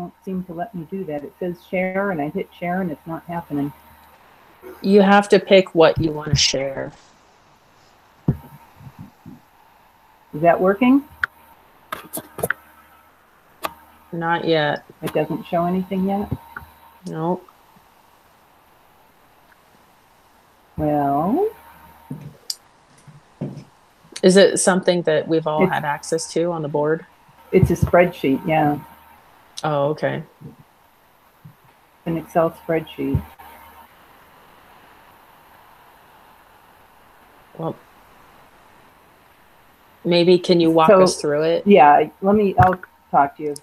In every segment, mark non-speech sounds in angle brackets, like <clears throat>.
won't seem to let me do that. It says share and I hit share and it's not happening. You have to pick what you want to share. Is that working? Not yet. It doesn't show anything yet? No. Well, Is it something that we've all had access to on the board? it's a spreadsheet, yeah, Oh, okay. an Excel spreadsheet. Well, maybe can you walk So- us through it? Yeah, let me, I'll talk to you,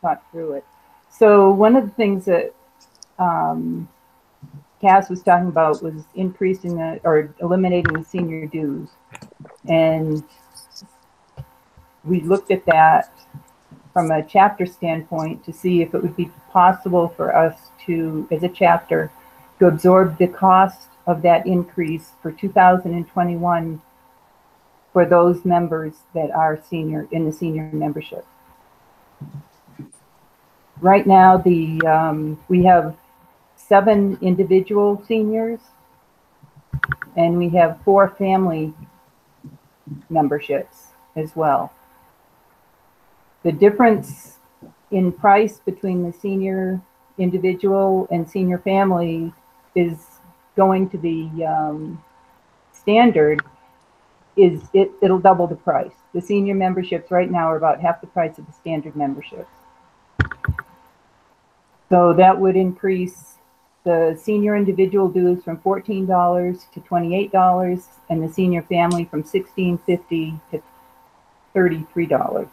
talk through it. So one of the things that um, CAS was talking about was increasing the, or eliminating the senior dues. And we looked at that from a chapter standpoint to see if it would be possible for us to, as a chapter, to absorb the cost of that increase for 2021 for those members that are senior, in the senior membership. Right now, the, um, we have seven individual seniors and we have four family memberships as well. The difference in price between the senior individual and senior family is going to the, um, standard is it, it'll double the price. The senior memberships right now are about half the price of the standard memberships. So that would increase the senior individual dues from fourteen dollars to twenty-eight dollars and the senior family from sixteen fifty to thirty-three dollars.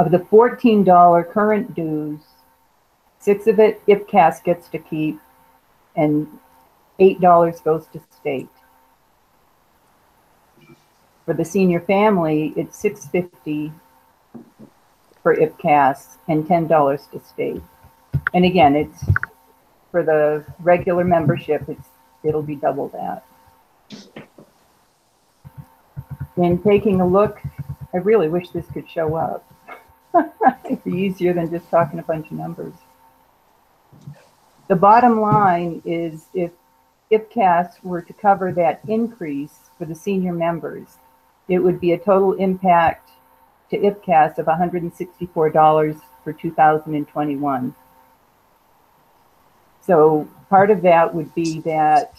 Of the fourteen dollar current dues, six of it IPCAS gets to keep and eight dollars goes to state. For the senior family, it's six fifty for IPCAS and ten dollars to state. And again, it's for the regular membership, it's, it'll be double that. In taking a look, I really wish this could show up. It'd <laughs> be easier than just talking a bunch of numbers. The bottom line is if IPCAS were to cover that increase for the senior members, it would be a total impact to IPCAS of $164 for 2021. So part of that would be that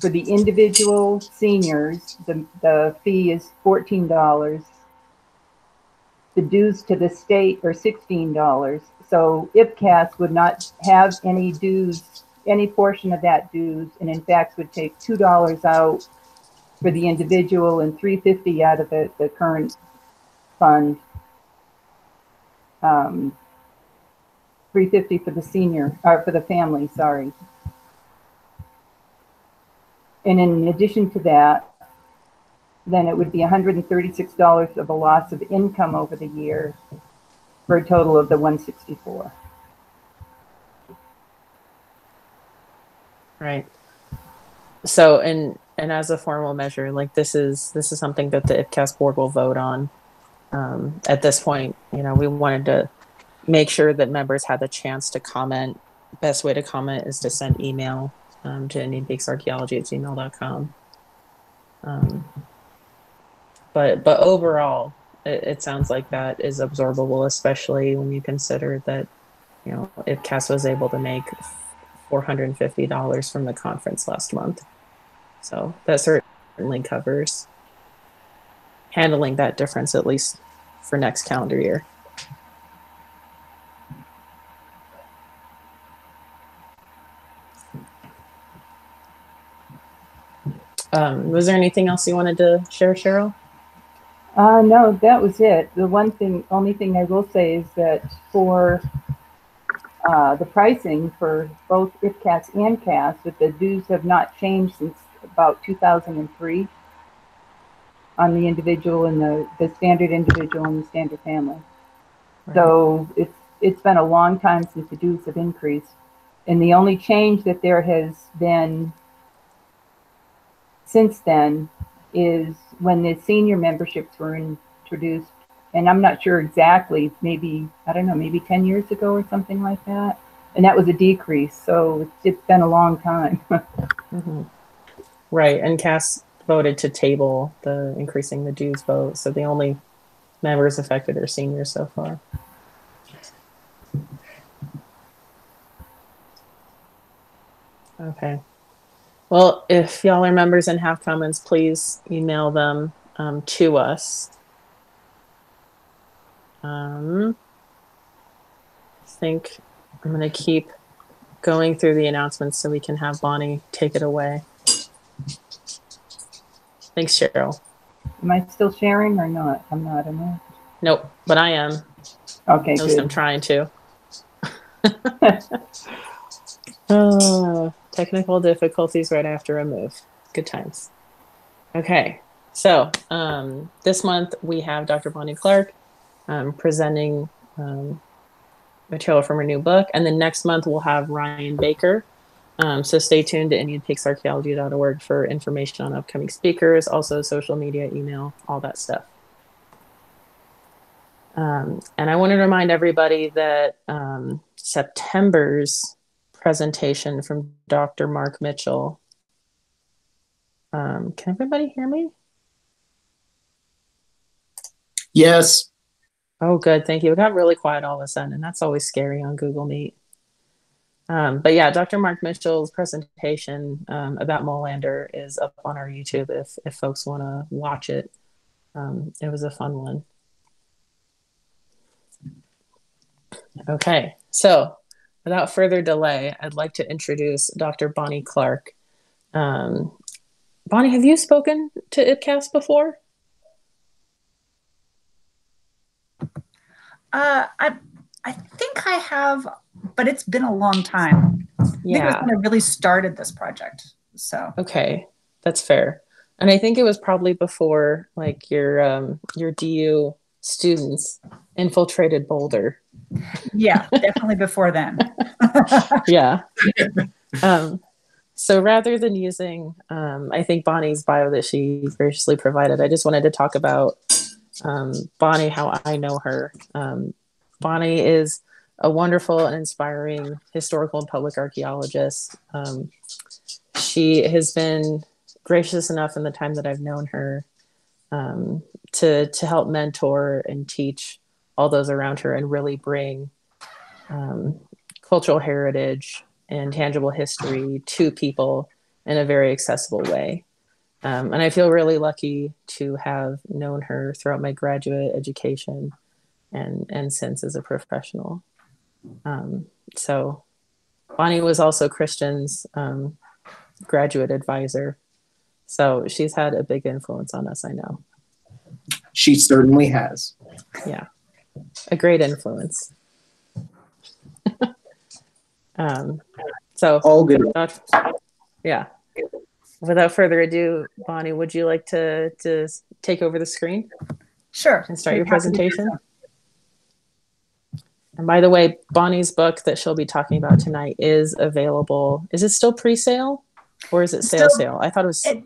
for the individual seniors, the, the fee is $14. The dues to the state are $16. So IPCAS would not have any dues, any portion of that dues, and in fact would take $2 out for the individual and 350 out of the, the current fund. Um, 350 for the senior, or for the family, sorry. And in addition to that, then it would be $136 of a loss of income over the year for a total of the 164. Right. So, and and as a formal measure, like this is this is something that the IPCAS board will vote on. Um, at this point, you know, we wanted to make sure that members had the chance to comment. Best way to comment is to send email um, to indianpeaksarchaeology at gmail.com. Um, but but overall, it, it sounds like that is absorbable, especially when you consider that you know if CAS was able to make $450 from the conference last month. So that certainly covers handling that difference at least for next calendar year. Um, was there anything else you wanted to share, Cheryl? Uh, no, that was it. The one thing, only thing I will say is that for uh, the pricing for both IPCAS and CAS, that the dues have not changed since about 2003 on the individual and the, the standard individual and the standard family. So it's, it's been a long time since the dues have increased. And the only change that there has been since then is when the senior memberships were introduced and I'm not sure exactly, maybe, I don't know, maybe 10 years ago or something like that. And that was a decrease. So it's, been a long time. <laughs> hmm Right, and CAS voted to table the increasing the dues vote, so the only members affected are seniors so far. Okay. Well, if y'all are members and have comments, please email them um, to us. Um, I think I'm going to keep going through the announcements so we can have Bonnie take it away. Thanks, Cheryl. Am I still sharing or not? I'm not, am I? Nope, but I am. Okay, At least I'm trying to. Oh, <laughs> <laughs> technical difficulties right after a move. Good times. Okay, so um, this month we have Dr. Bonnie Clark um, presenting um, material from her new book, and then next month we'll have Ryan Baker. Um, so stay tuned to IndianPeaksArchaeology.org for information on upcoming speakers, also social media, email, all that stuff. Um, and I want to remind everybody that um, September's presentation from Dr. Mark Mitchell. Um, can everybody hear me? Yes. Oh, good. Thank you. It got really quiet all of a sudden, and that's always scary on Google Meet. Um, but yeah, Dr. Mark Mitchell's presentation um, about Molander is up on our YouTube if, if folks want to watch it. Um, it was a fun one. Okay, so without further delay, I'd like to introduce Dr. Bonnie Clark. Um, Bonnie, have you spoken to IPCAS before? Uh, I I think I have, but it's been a long time. I think it was Yeah. when I really started this project. So Okay, that's fair. And I think it was probably before like your um, your DU students infiltrated Boulder. Yeah, definitely before then. <laughs> yeah. um, so rather than using, um, I think Bonnie's bio that she graciously provided, I just wanted to talk about um, Bonnie, how I know her. Um, Bonnie is a wonderful and inspiring historical and public archaeologist. Um, she has been gracious enough in the time that I've known her um, to to help mentor and teach all those around her and really bring um, cultural heritage and tangible history to people in a very accessible way. Um, and I feel really lucky to have known her throughout my graduate education and, and since as a professional. Um, so Bonnie was also Christian's um, graduate advisor. So she's had a big influence on us, I know. She certainly has. A great influence. <laughs> um, so All good. Not- yeah. Without further ado, Bonnie, would you like to to take over the screen Sure. and start your Happy to do presentation? And by the way, Bonnie's book that she'll be talking about tonight is available. Is it still pre-sale or is it sale Still- sale? I thought it was It,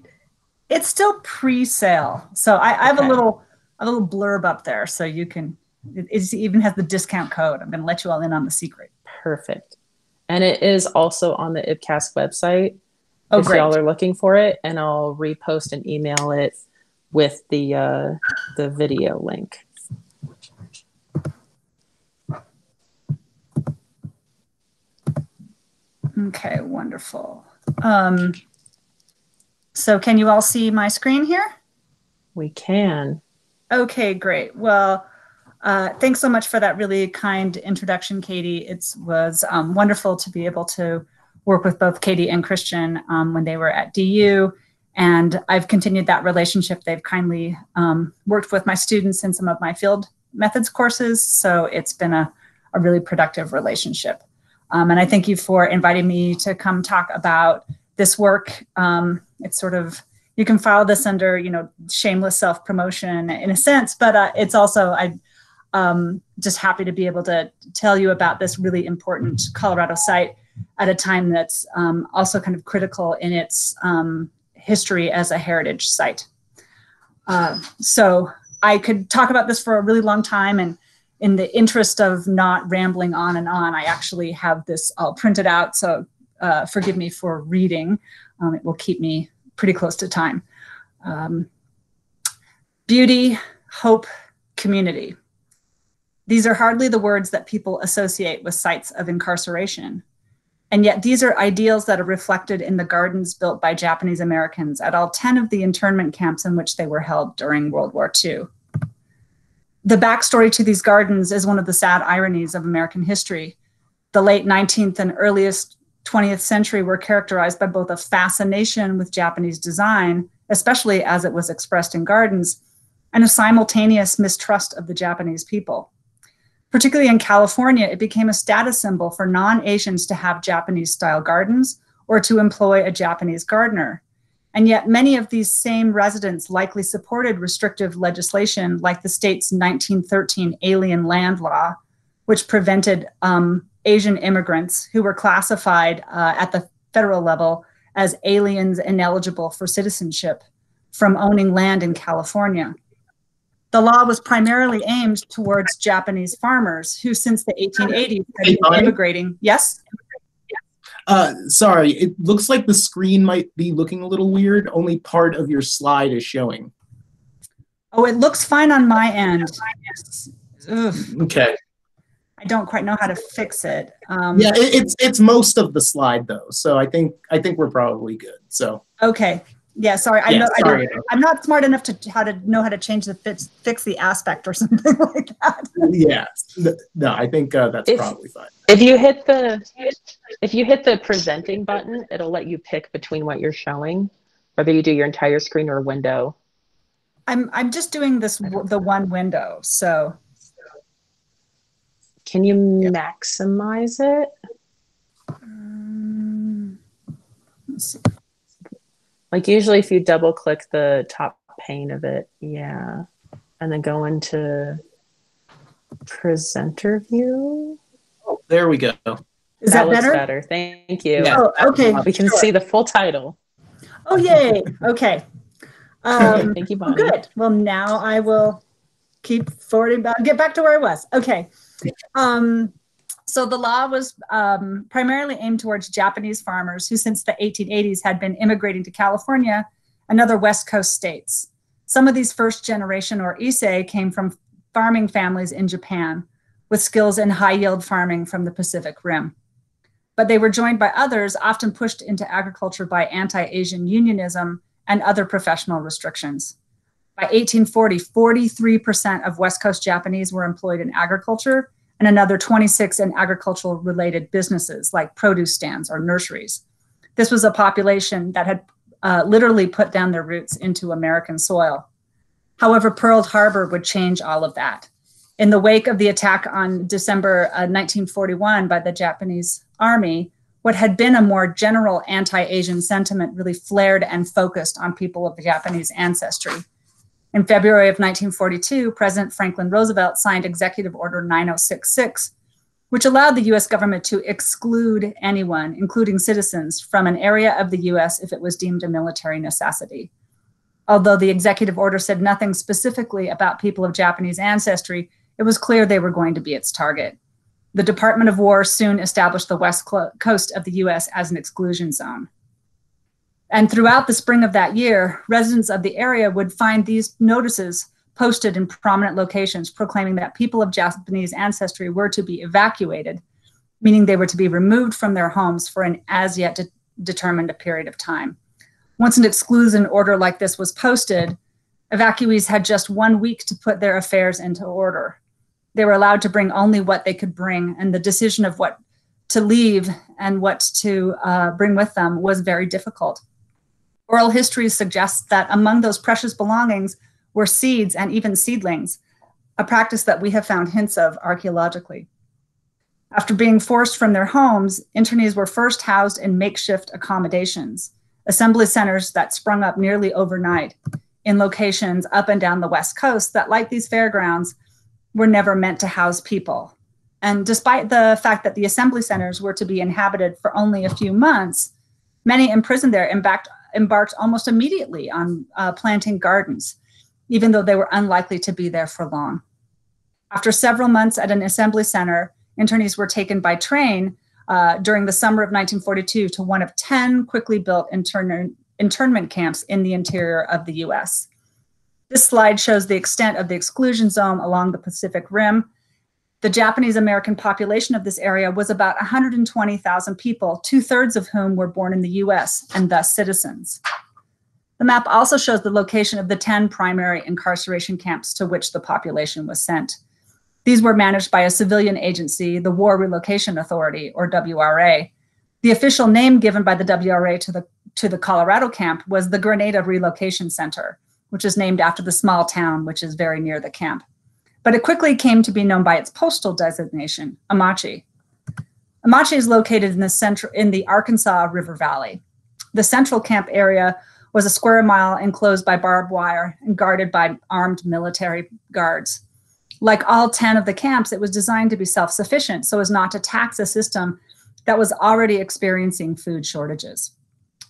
it's still pre-sale, so I, I have Okay. a little a little blurb up there, so you can. It, it even has the discount code. I'm going to let you all in on the secret. perfect. And it is also on the IPCAS website Oh, if great. y'all are looking for it, and I'll repost and email it with the uh, the video link. Okay, wonderful. Um, so can you all see my screen here? We can. Okay, great. Well, uh, thanks so much for that really kind introduction, Katie. It was um, wonderful to be able to work with both Katie and Christian um, when they were at DU. And I've continued that relationship. They've kindly um, worked with my students in some of my field methods courses. So it's been a, a really productive relationship. Um, and I thank you for inviting me to come talk about this work. Um, it's sort of you can file this under you know shameless self promotion in a sense but uh, it's also i um, just happy to be able to tell you about this really important colorado site at a time that's um, also kind of critical in its um, history as a heritage site uh, so I could talk about this for a really long time, and in the interest of not rambling on and on, I actually have this all printed out. So uh, forgive me for reading. Um, it will keep me pretty close to time. Um, beauty, hope, community. These are hardly the words that people associate with sites of incarceration. And yet, these are ideals that are reflected in the gardens built by Japanese Americans at all 10 of the internment camps in which they were held during World War II. The backstory to these gardens is one of the sad ironies of American history. The late 19th and earliest 20th century were characterized by both a fascination with Japanese design, especially as it was expressed in gardens, and a simultaneous mistrust of the Japanese people. Particularly in California, it became a status symbol for non Asians to have Japanese style gardens or to employ a Japanese gardener. And yet, many of these same residents likely supported restrictive legislation like the state's 1913 Alien Land Law, which prevented um, Asian immigrants who were classified uh, at the federal level as aliens ineligible for citizenship from owning land in California. The law was primarily aimed towards Japanese farmers who, since the 1880s, had been immigrating. Yes? Uh, sorry, it looks like the screen might be looking a little weird. Only part of your slide is showing. Oh, it looks fine on my end. Ugh, Okay. I don't quite know how to fix it. Um, Yeah, it, it's it's most of the slide though, so I think I think we're probably good. So Okay. Yeah, sorry. I yeah, know I sorry. don't, I'm not smart enough to how to know how to change the fix, fix the aspect or <laughs> something like that. yeah, no, I think uh, that's If- probably fine. If you hit the if you hit the presenting button, it'll let you pick between what you're showing, whether you do your entire screen or a window. I'm I'm just doing this the one window. So Can you maximize it? um, let's see. Like usually if you double click the top pane of it, yeah. And then go into presenter view. Oh, there we go. Is that, looks better? better. Thank you. Yeah. Oh, okay. We can see the full title. Oh, yay. Okay. Um, <laughs> Thank you, well, Bonnie. good. Well, now I will keep forwarding back, get back to where I was. Okay. Um, so the law was um, primarily aimed towards Japanese farmers who, since the 1880s, had been immigrating to California and other West Coast states. Some of these first generation or Issei came from farming families in Japan with skills in high yield farming from the Pacific Rim. But they were joined by others, often pushed into agriculture by anti Asian unionism and other professional restrictions. By 1840, 43% of West Coast Japanese were employed in agriculture and another 26 in agricultural related businesses like produce stands or nurseries. This was a population that had uh, literally put down their roots into American soil. However, Pearl Harbor would change all of that. In the wake of the attack on December uh, 1941 by the Japanese army, what had been a more general anti Asian sentiment really flared and focused on people of Japanese ancestry. In February of 1942, President Franklin Roosevelt signed Executive Order 9066, which allowed the US government to exclude anyone, including citizens, from an area of the US if it was deemed a military necessity. Although the executive order said nothing specifically about people of Japanese ancestry, it was clear they were going to be its target. The Department of War soon established the west coast of the US as an exclusion zone. And throughout the spring of that year, residents of the area would find these notices posted in prominent locations proclaiming that people of Japanese ancestry were to be evacuated, meaning they were to be removed from their homes for an as yet de- determined period of time. Once an exclusion order like this was posted, evacuees had just one week to put their affairs into order. They were allowed to bring only what they could bring, and the decision of what to leave and what to uh, bring with them was very difficult. Oral histories suggest that among those precious belongings were seeds and even seedlings, a practice that we have found hints of archaeologically. After being forced from their homes, internees were first housed in makeshift accommodations, assembly centers that sprung up nearly overnight in locations up and down the West Coast that, like these fairgrounds, were never meant to house people. And despite the fact that the assembly centers were to be inhabited for only a few months, many imprisoned there embarked, embarked almost immediately on uh, planting gardens. even though they were unlikely to be there for long. After several months at an assembly center, internees were taken by train uh, during the summer of 1942 to one of 10 quickly built intern- internment camps in the interior of the US. This slide shows the extent of the exclusion zone along the Pacific Rim. The Japanese American population of this area was about 120,000 people, two thirds of whom were born in the US and thus citizens. The map also shows the location of the 10 primary incarceration camps to which the population was sent. These were managed by a civilian agency, the War Relocation Authority, or WRA. The official name given by the WRA to the, to the Colorado camp was the Granada Relocation Center, which is named after the small town which is very near the camp. But it quickly came to be known by its postal designation, Amache. Amache is located in the central in the Arkansas River Valley. The central camp area was a square mile enclosed by barbed wire and guarded by armed military guards. Like all 10 of the camps, it was designed to be self sufficient so as not to tax a system that was already experiencing food shortages.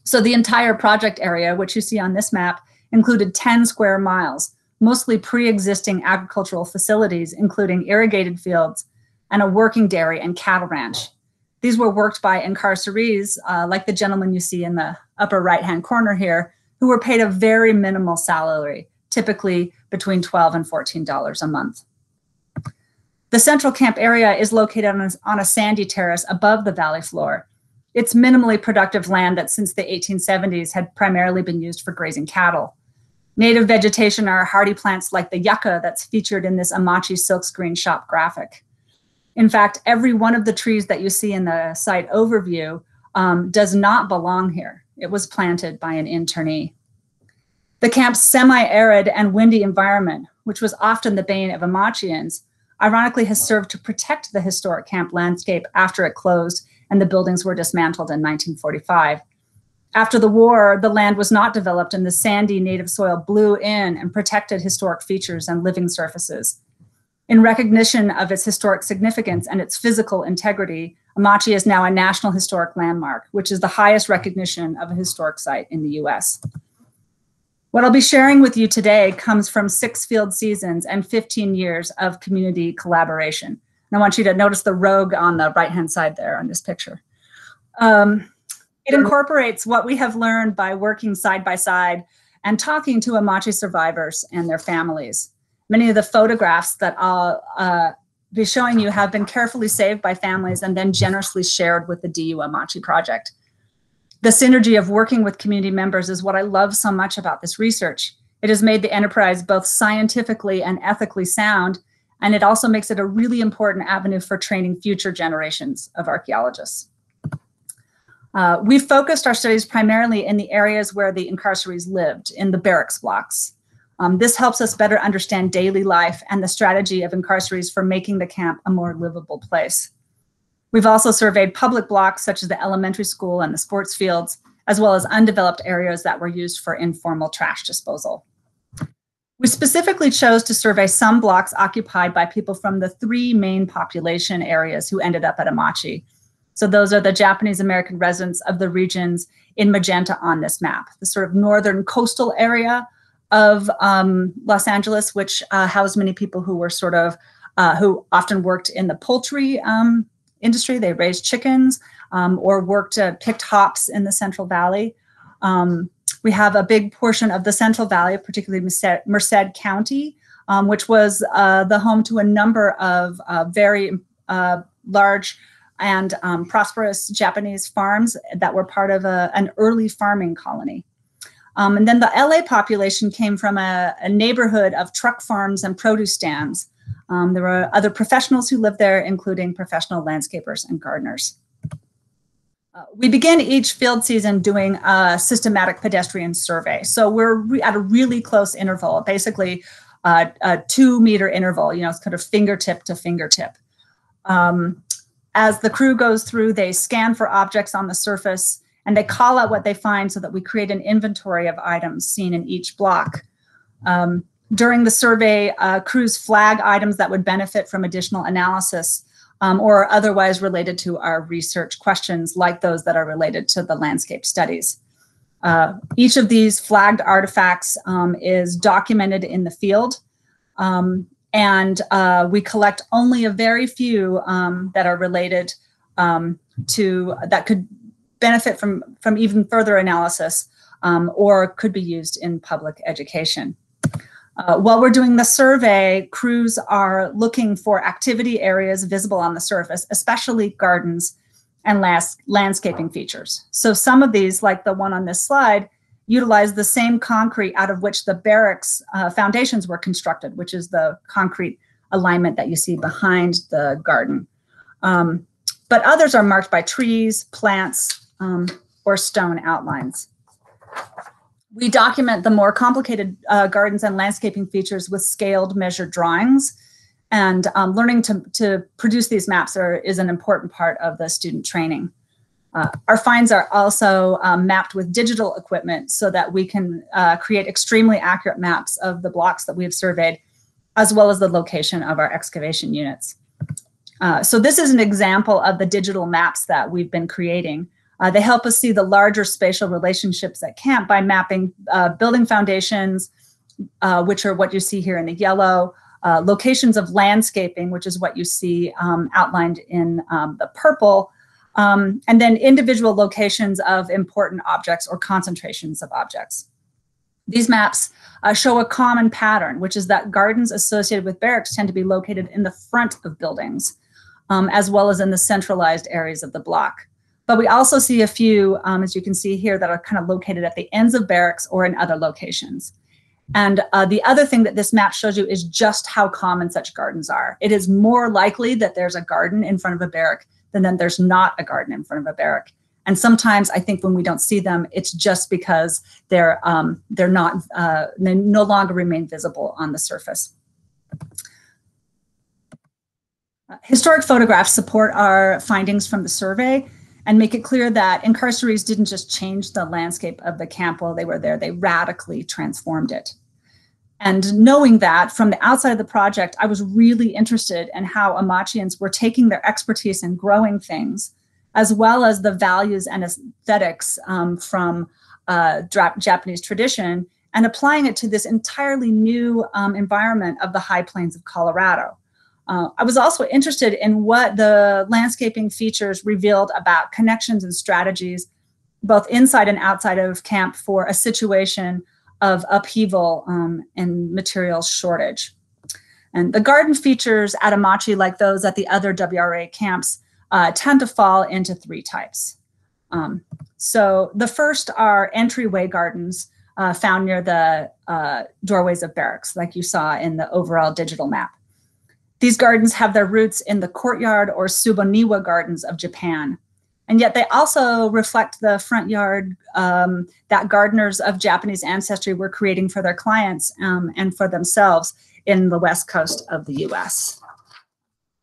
So the entire project area, which you see on this map, included 10 square miles, mostly pre existing agricultural facilities, including irrigated fields and a working dairy and cattle ranch. These were worked by incarcerees, uh, like the gentleman you see in the upper right hand corner here, who were paid a very minimal salary, typically between 12 and $14 a month. The central camp area is located on a, on a sandy terrace above the valley floor. It's minimally productive land that since the 1870s had primarily been used for grazing cattle. Native vegetation are hardy plants like the yucca that's featured in this Amache silkscreen shop graphic. In fact, every one of the trees that you see in the site overview um, does not belong here. It was planted by an internee. The camp's semi arid and windy environment, which was often the bane of Amachians, ironically has served to protect the historic camp landscape after it closed and the buildings were dismantled in 1945. After the war, the land was not developed and the sandy native soil blew in and protected historic features and living surfaces. In recognition of its historic significance and its physical integrity, Amache is now a National Historic Landmark, which is the highest recognition of a historic site in the US. What I'll be sharing with you today comes from six field seasons and 15 years of community collaboration. And I want you to notice the rogue on the right hand side there on this picture. Um, it incorporates what we have learned by working side by side and talking to Amache survivors and their families. Many of the photographs that I'll uh, be showing you have been carefully saved by families and then generously shared with the DU Amache project the synergy of working with community members is what I love so much about this research. It has made the enterprise both scientifically and ethically sound, and it also makes it a really important avenue for training future generations of archaeologists. Uh, we focused our studies primarily in the areas where the incarcerees lived, in the barracks blocks. Um, this helps us better understand daily life and the strategy of incarcerees for making the camp a more livable place. We've also surveyed public blocks such as the elementary school and the sports fields, as well as undeveloped areas that were used for informal trash disposal. We specifically chose to survey some blocks occupied by people from the three main population areas who ended up at Amache. So those are the Japanese American residents of the regions in magenta on this map, the sort of northern coastal area of um, Los Angeles, which uh, housed many people who were sort of, uh, who often worked in the poultry um, industry. They raised chickens um, or worked, uh, picked hops in the Central Valley. Um, we have a big portion of the Central Valley, particularly Merced, Merced County, um, which was uh, the home to a number of uh, very uh, large and um, prosperous Japanese farms that were part of a, an early farming colony. Um, and then the LA population came from a, a neighborhood of truck farms and produce stands. Um, there were other professionals who lived there, including professional landscapers and gardeners. Uh, we begin each field season doing a systematic pedestrian survey. So we're re- at a really close interval, basically uh, a two meter interval, you know, it's kind of fingertip to fingertip. Um, as the crew goes through, they scan for objects on the surface and they call out what they find so that we create an inventory of items seen in each block. Um, during the survey, uh, crews flag items that would benefit from additional analysis um, or otherwise related to our research questions, like those that are related to the landscape studies. Uh, each of these flagged artifacts um, is documented in the field. Um, and uh, we collect only a very few um, that are related um, to that could benefit from from even further analysis um, or could be used in public education. Uh, while we're doing the survey, crews are looking for activity areas visible on the surface, especially gardens and last landscaping features. So some of these, like the one on this slide, utilize the same concrete out of which the barracks uh, foundations were constructed, which is the concrete alignment that you see behind the garden. Um, but others are marked by trees, plants, um, or stone outlines. We document the more complicated uh, gardens and landscaping features with scaled measured drawings. And um, learning to, to produce these maps are, is an important part of the student training. Uh, our finds are also um, mapped with digital equipment so that we can uh, create extremely accurate maps of the blocks that we have surveyed, as well as the location of our excavation units. Uh, so this is an example of the digital maps that we've been creating. Uh, they help us see the larger spatial relationships at camp by mapping uh, building foundations, uh, which are what you see here in the yellow, locations of landscaping, which is what you see um, outlined in um, the purple, um, and then individual locations of important objects or concentrations of objects. These maps uh, show a common pattern, which is that gardens associated with barracks tend to be located in the front of buildings, um, as well as in the centralized areas of the block. But we also see a few, um, as you can see here, that are kind of located at the ends of barracks or in other locations. And uh, the other thing that this map shows you is just how common such gardens are. It is more likely that there's a garden in front of a barrack than that there's not a garden in front of a barrack. And sometimes I think when we don't see them, it's just because they're um, they're not uh, they no longer remain visible on the surface. Uh, historic photographs support our findings from the survey and make it clear that incarcerees didn't just change the landscape of the camp while they were there, they radically transformed it. And knowing that from the outside of the project, I was really interested in how Amachians were taking their expertise in growing things, as well as the values and aesthetics um, from uh, Japanese tradition, and applying it to this entirely new um, environment of the high plains of Colorado. Uh, I was also interested in what the landscaping features revealed about connections and strategies, both inside and outside of camp, for a situation of upheaval um, and materials shortage. And the garden features at Amache, like those at the other WRA camps, uh, tend to fall into three types. Um, so the first are entryway gardens uh, found near the uh, doorways of barracks, like you saw in the overall digital map. These gardens have their roots in the courtyard or Tsuboniwa gardens of Japan. And yet they also reflect the front yard um, that gardeners of Japanese ancestry were creating for their clients um, and for themselves in the west coast of the US.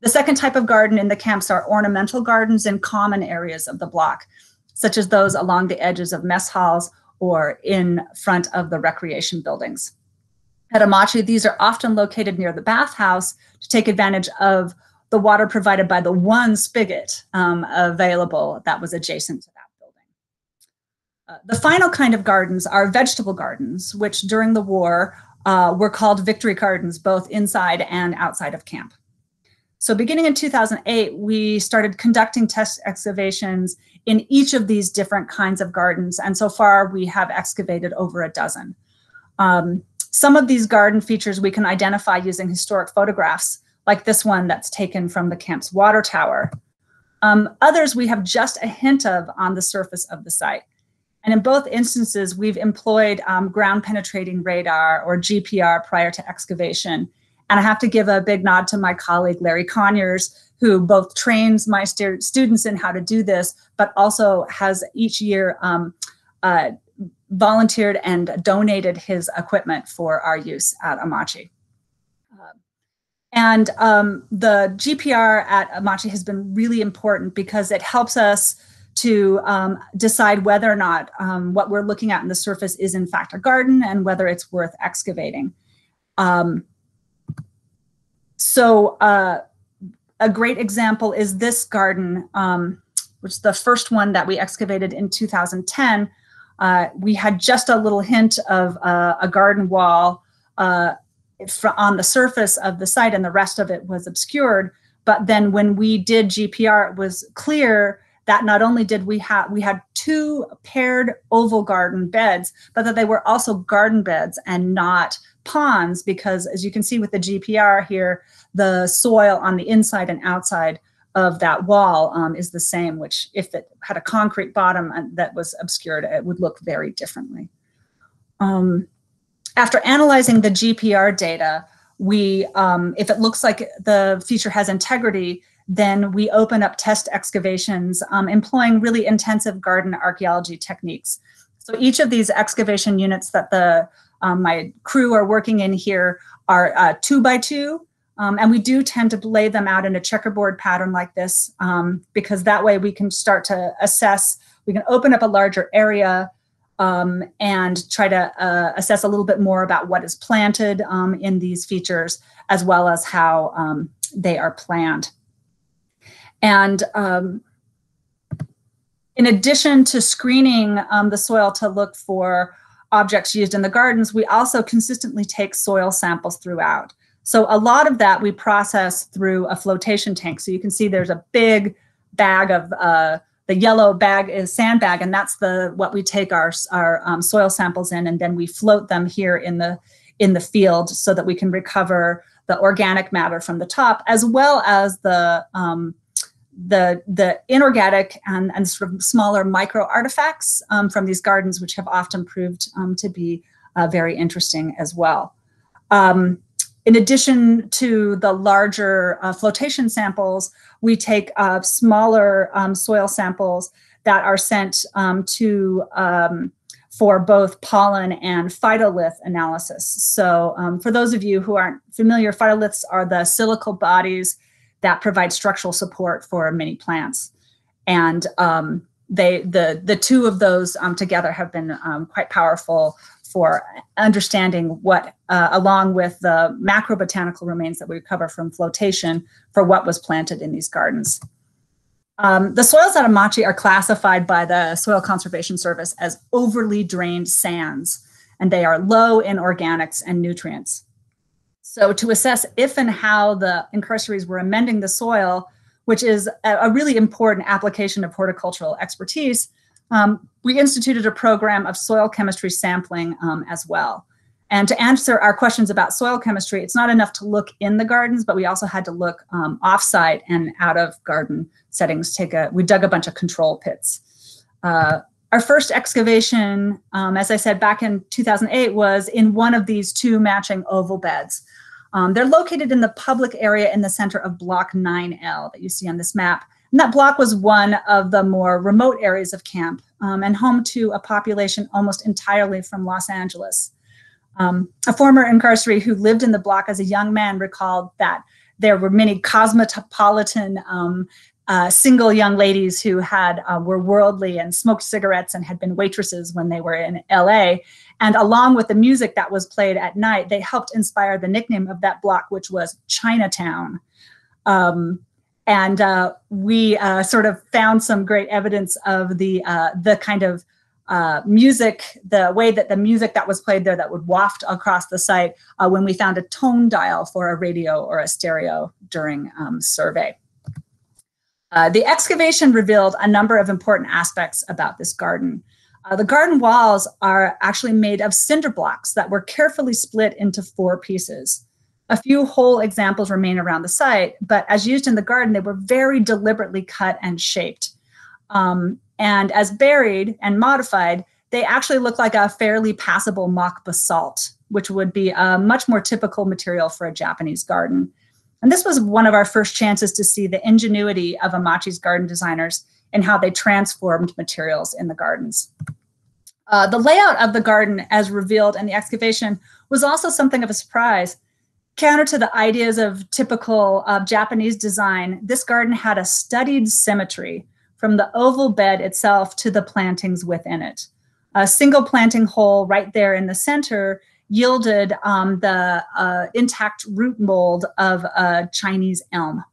The second type of garden in the camps are ornamental gardens in common areas of the block, such as those along the edges of mess halls or in front of the recreation buildings. At Amache, these are often located near the bathhouse to take advantage of the water provided by the one spigot um, available that was adjacent to that building. Uh, the final kind of gardens are vegetable gardens, which during the war uh, were called victory gardens, both inside and outside of camp. So beginning in 2008, we started conducting test excavations in each of these different kinds of gardens. And so far we have excavated over a dozen. Um, some of these garden features we can identify using historic photographs, like this one that's taken from the camp's water tower. Um, others we have just a hint of on the surface of the site. And in both instances, we've employed um, ground penetrating radar or GPR prior to excavation. And I have to give a big nod to my colleague, Larry Conyers, who both trains my st students in how to do this, but also has each year um, uh, volunteered and donated his equipment for our use at Amache. And um, the GPR at Amache has been really important because it helps us to um, decide whether or not um, what we're looking at in the surface is in fact a garden and whether it's worth excavating. Um, so uh, a great example is this garden, um, which is the first one that we excavated in 2010, uh, we had just a little hint of uh, a garden wall uh, on the surface of the site, and the rest of it was obscured. But then when we did GPR, it was clear that not only did we have we had two paired oval garden beds, but that they were also garden beds and not ponds, because as you can see with the GPR here, the soil on the inside and outside of that wall um, is the same, which if it had a concrete bottom that was obscured, it would look very differently. Um, after analyzing the GPR data, we, um, if it looks like the feature has integrity, then we open up test excavations um, employing really intensive garden archaeology techniques. So each of these excavation units that the um, my crew are working in here are uh, two by two, um, and we do tend to lay them out in a checkerboard pattern like this um, because that way we can start to assess, we can open up a larger area um, and try to uh, assess a little bit more about what is planted um, in these features as well as how um, they are planned. And um, in addition to screening um, the soil to look for objects used in the gardens, we also consistently take soil samples throughout. So a lot of that we process through a flotation tank. So you can see there's a big bag of uh, the yellow bag is sandbag, and that's the what we take our our um, soil samples in, and then we float them here in the in the field so that we can recover the organic matter from the top as well as the um, the the inorganic and, and sort of smaller micro artifacts um, from these gardens, which have often proved um, to be uh, very interesting as well. Um, in addition to the larger uh, flotation samples, we take uh, smaller um, soil samples that are sent um, to um, for both pollen and phytolith analysis. So for those of you who aren't familiar, phytoliths are the silical bodies that provide structural support for many plants. And um, they the the two of those um, together have been um, quite powerful for understanding what, uh, along with the macrobotanical remains that we recover from flotation, for what was planted in these gardens. Um, the soils at Amache are classified by the Soil Conservation Service as overly drained sands, and they are low in organics and nutrients. So to assess if and how the incarcerees were amending the soil, which is a really important application of horticultural expertise, um, we instituted a program of soil chemistry sampling um, as well. And to answer our questions about soil chemistry, it's not enough to look in the gardens, but we also had to look um, offsite and out of garden settings. Take a we dug a bunch of control pits. Uh, our first excavation, um, as I said back in 2008, was in one of these two matching oval beds. Um, they're located in the public area in the center of Block 9L that you see on this map. And that block was one of the more remote areas of camp um, and home to a population almost entirely from Los Angeles. Um, a former incarceree who lived in the block as a young man recalled that there were many cosmopolitan um, uh, single young ladies who had uh, were worldly and smoked cigarettes and had been waitresses when they were in LA. And along with the music that was played at night, they helped inspire the nickname of that block, which was Chinatown. Um, and uh, we uh, sort of found some great evidence of the uh, the kind of uh, music, the way that the music that was played there that would waft across the site uh, when we found a tone dial for a radio or a stereo during um, survey. Uh, the excavation revealed a number of important aspects about this garden. The garden walls are actually made of cinder blocks that were carefully split into four pieces. A few whole examples remain around the site, but as used in the garden, they were very deliberately cut and shaped. Um, and as buried and modified, they actually look like a fairly passable mock basalt, which would be a much more typical material for a Japanese garden. And this was one of our first chances to see the ingenuity of Amache's garden designers and how they transformed materials in the gardens. Uh, the layout of the garden, as revealed in the excavation, was also something of a surprise. Counter to the ideas of typical uh, Japanese design, this garden had a studied symmetry from the oval bed itself to the plantings within it. A single planting hole right there in the center yielded um, the uh, intact root mold of a Chinese elm.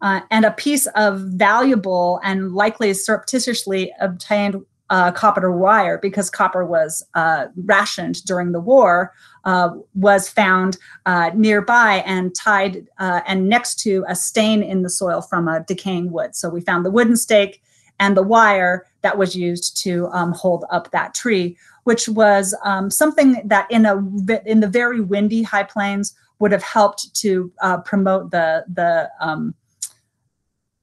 Uh, and a piece of valuable and likely surreptitiously obtained uh, copper wire because copper was uh, rationed during the war uh, was found uh, nearby and tied uh, and next to a stain in the soil from a decaying wood. So we found the wooden stake and the wire that was used to um, hold up that tree, which was um, something that in a in the very windy high plains would have helped to uh, promote the the um,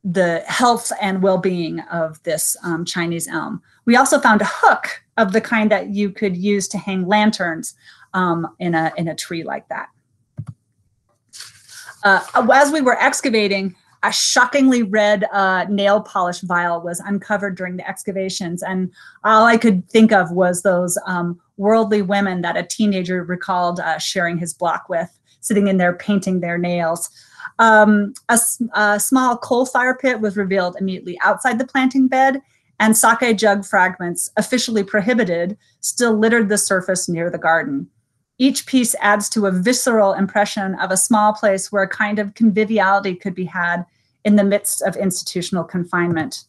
the health and well-being of this um, Chinese elm. We also found a hook of the kind that you could use to hang lanterns um, in a in a tree like that. Uh, as we were excavating, a shockingly red uh, nail polish vial was uncovered during the excavations, and all I could think of was those um, worldly women that a teenager recalled uh, sharing his block with, sitting in there painting their nails. Um, a, a, small coal fire pit was revealed immediately outside the planting bed, and sake jug fragments, officially prohibited, still littered the surface near the garden. Each piece adds to a visceral impression of a small place where a kind of conviviality could be had in the midst of institutional confinement.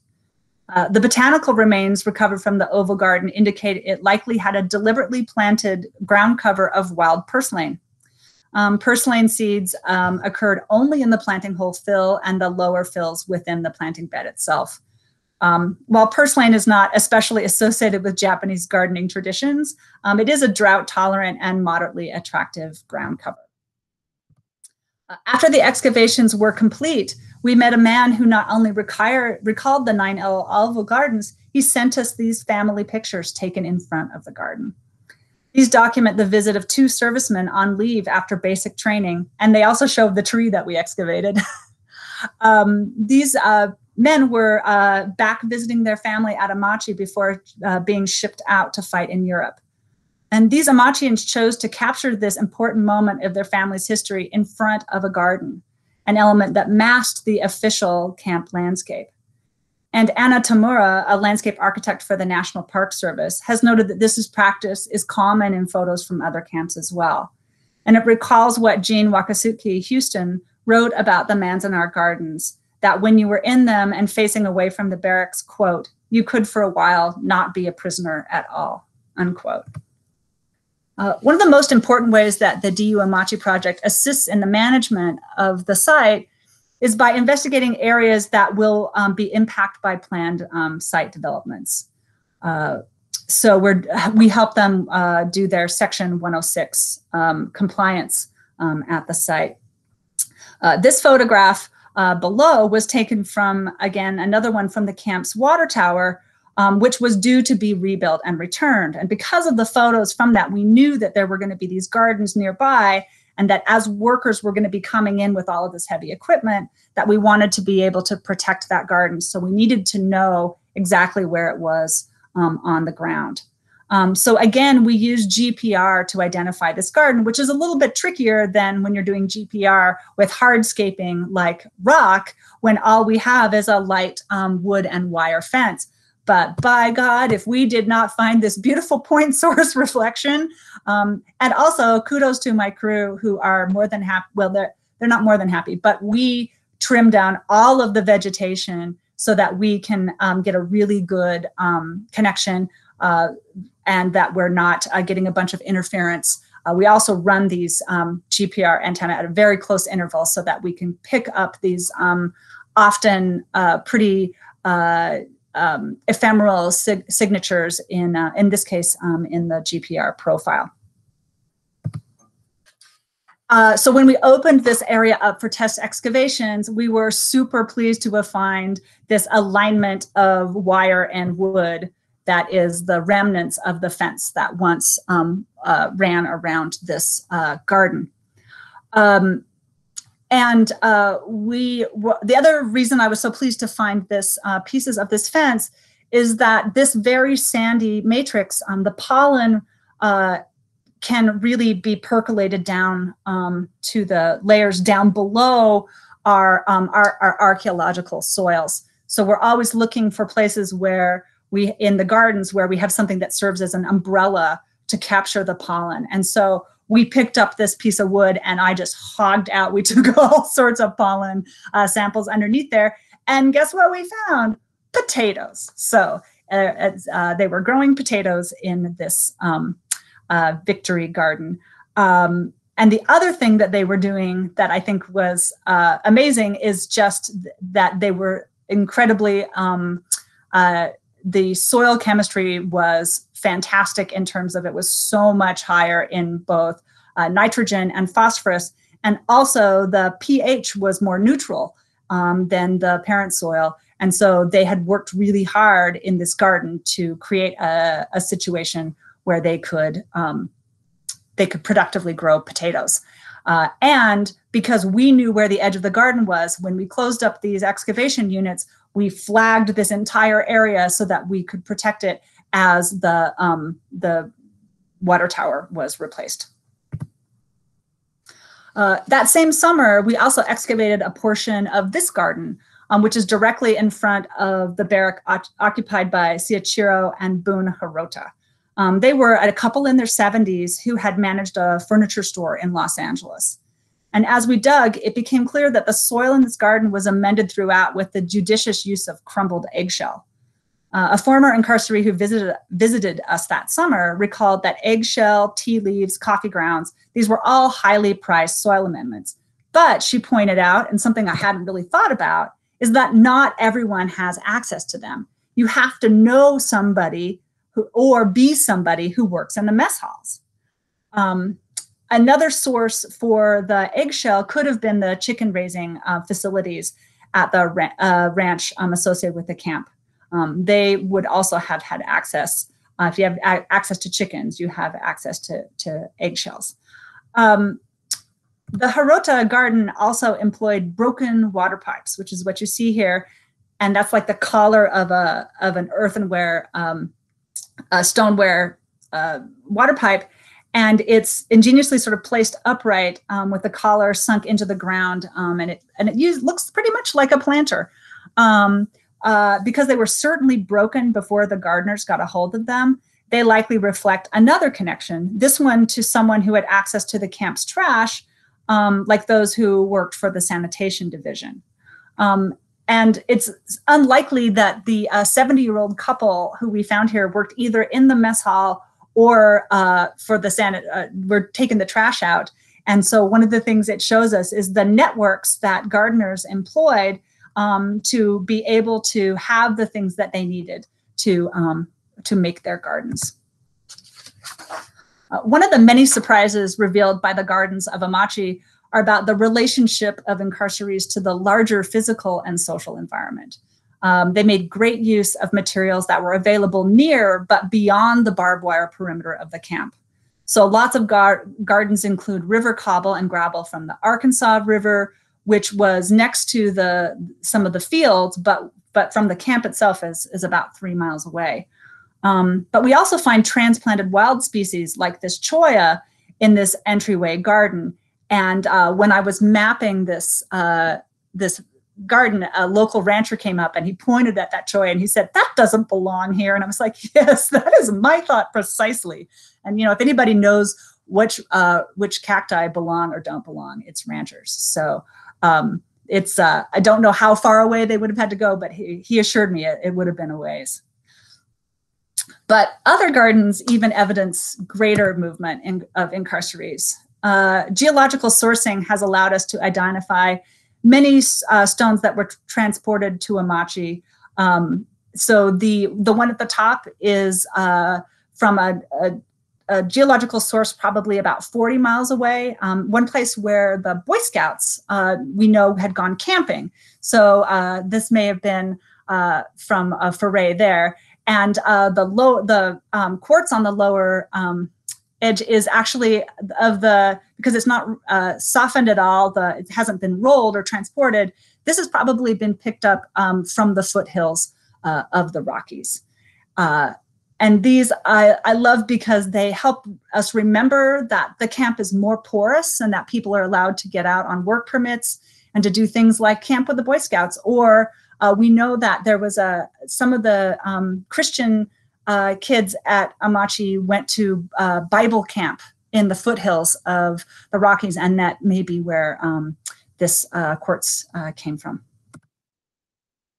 Uh, the botanical remains recovered from the oval garden indicate it likely had a deliberately planted ground cover of wild purslane. Um, purslane seeds um, occurred only in the planting hole fill and the lower fills within the planting bed itself. Um, while purslane is not especially associated with Japanese gardening traditions, um, it is a drought tolerant and moderately attractive ground cover. Uh, after the excavations were complete, we met a man who not only recalled the 9L Oval Gardens, he sent us these family pictures taken in front of the garden. These document the visit of two servicemen on leave after basic training, and they also show the tree that we excavated. <laughs> um, these uh, men were uh, back visiting their family at Amache before uh, being shipped out to fight in Europe. And these Amachians chose to capture this important moment of their family's history in front of a garden, an element that masked the official camp landscape. And Anna Tamura, a landscape architect for the National Park Service, has noted that this is practice is common in photos from other camps as well. And it recalls what Jeanne Wakatsuki Houston wrote about the Manzanar Gardens, that when you were in them and facing away from the barracks, quote, you could for a while not be a prisoner at all, unquote. Uh, one of the most important ways that the DU Amache project assists in the management of the site is by investigating areas that will um, be impacted by planned um, site developments. Uh, so we're, we help them uh, do their Section 106 um, compliance um, at the site. Uh, this photograph uh, below was taken from, again, another one from the camp's water tower, um, which was due to be rebuilt and returned. And because of the photos from that, we knew that there were going to be these gardens nearby and that as workers were going to be coming in with all of this heavy equipment that we wanted to be able to protect that garden so we needed to know exactly where it was um, on the ground um, so again we use gpr to identify this garden which is a little bit trickier than when you're doing gpr with hardscaping like rock when all we have is a light um, wood and wire fence but by God, if we did not find this beautiful <laughs> point source <laughs> reflection, um, and also kudos to my crew who are more than happy. Well, they're they're not more than happy, but we trim down all of the vegetation so that we can um, get a really good um, connection uh, and that we're not uh, getting a bunch of interference. Uh, we also run these um, GPR antenna at a very close interval so that we can pick up these um, often uh, pretty uh, um, ephemeral sig signatures in, in this case, um, in the GPR profile. Uh, so when we opened this area up for test excavations, we were super pleased to find this alignment of wire and wood that is the remnants of the fence that once um, uh, ran around this uh, garden. Um, and uh, we, the other reason I was so pleased to find this uh, pieces of this fence is that this very sandy matrix, um, the pollen uh, can really be percolated down um, to the layers down below our, um, our, our archaeological soils. So we're always looking for places where we, in the gardens, where we have something that serves as an umbrella to capture the pollen. And so we picked up this piece of wood and I just hogged out. We <laughs> took all sorts of pollen uh, samples underneath there. And guess what we found? Potatoes. So uh, uh, they were growing potatoes in this um, uh, victory garden. Um, and the other thing that they were doing that I think was uh, amazing is just th- that they were incredibly, um, uh, the soil chemistry was fantastic in terms of it was so much higher in both uh, nitrogen and phosphorus. And also the pH was more neutral um, than the parent soil. And so they had worked really hard in this garden to create a, a situation where they could um, they could productively grow potatoes. Uh, and because we knew where the edge of the garden was, when we closed up these excavation units, we flagged this entire area so that we could protect it as the um, the water tower was replaced. Uh, that same summer, we also excavated a portion of this garden, um, which is directly in front of the barrack occupied by Soichiro and Boone Hirota. Um, they were a couple in their 70s who had managed a furniture store in Los Angeles. And as we dug, it became clear that the soil in this garden was amended throughout with the judicious use of crumbled eggshell. Uh, a former incarceree who visited, visited us that summer recalled that eggshell, tea leaves, coffee grounds, these were all highly priced soil amendments. But she pointed out, and something I hadn't really thought about, is that not everyone has access to them. You have to know somebody who, or be somebody who works in the mess halls. Um, another source for the eggshell could have been the chicken raising uh, facilities at the ra- uh, ranch um, associated with the camp. Um, they would also have had access. Uh, if you have a- access to chickens, you have access to, to eggshells. Um, the Hirota garden also employed broken water pipes, which is what you see here. And that's like the collar of a of an earthenware um, a stoneware uh, water pipe, and it's ingeniously sort of placed upright um, with the collar sunk into the ground, um, and it and it use, looks pretty much like a planter. Um, uh, because they were certainly broken before the gardeners got a hold of them, they likely reflect another connection. This one to someone who had access to the camp's trash, um, like those who worked for the sanitation division. Um, and it's unlikely that the 70 uh, year old couple who we found here worked either in the mess hall or uh, for the sanit, uh, we're taking the trash out. And so one of the things it shows us is the networks that gardeners employed um, to be able to have the things that they needed to um, to make their gardens. Uh, one of the many surprises revealed by the gardens of Amache are about the relationship of incarcerees to the larger physical and social environment. Um, they made great use of materials that were available near but beyond the barbed wire perimeter of the camp. So lots of gar- gardens include river cobble and gravel from the Arkansas River, which was next to the some of the fields, but but from the camp itself is, is about three miles away. Um, but we also find transplanted wild species like this cholla in this entryway garden. And uh, when I was mapping this uh, this garden, a local rancher came up and he pointed at that cholla and he said, "That doesn't belong here." And I was like, <laughs> "Yes, that is my thought precisely." And you know, if anybody knows which uh, which cacti belong or don't belong, it's ranchers. So um, it's uh, I don't know how far away they would have had to go, but he, he assured me it, it would have been a ways. But other gardens even evidence greater movement in, of incarcerees uh, geological sourcing has allowed us to identify many uh, stones that were transported to Amache. Um, so the the one at the top is uh, from a, a, a, geological source probably about 40 miles away. Um, one place where the Boy Scouts uh, we know had gone camping. So uh, this may have been uh, from a foray there. And the low the um, quartz on the lower um, edge is actually of the because it's not uh, softened at all the it hasn't been rolled or transported this has probably been picked up um, from the foothills uh, of the rockies. Uh, and these I, I love because they help us remember that the camp is more porous and that people are allowed to get out on work permits and to do things like camp with the boy scouts. Or uh, we know that there was a some of the um, christian uh, kids at Amache went to uh, Bible camp in the foothills of the Rockies, and that may be where um, this uh, quartz uh, came from.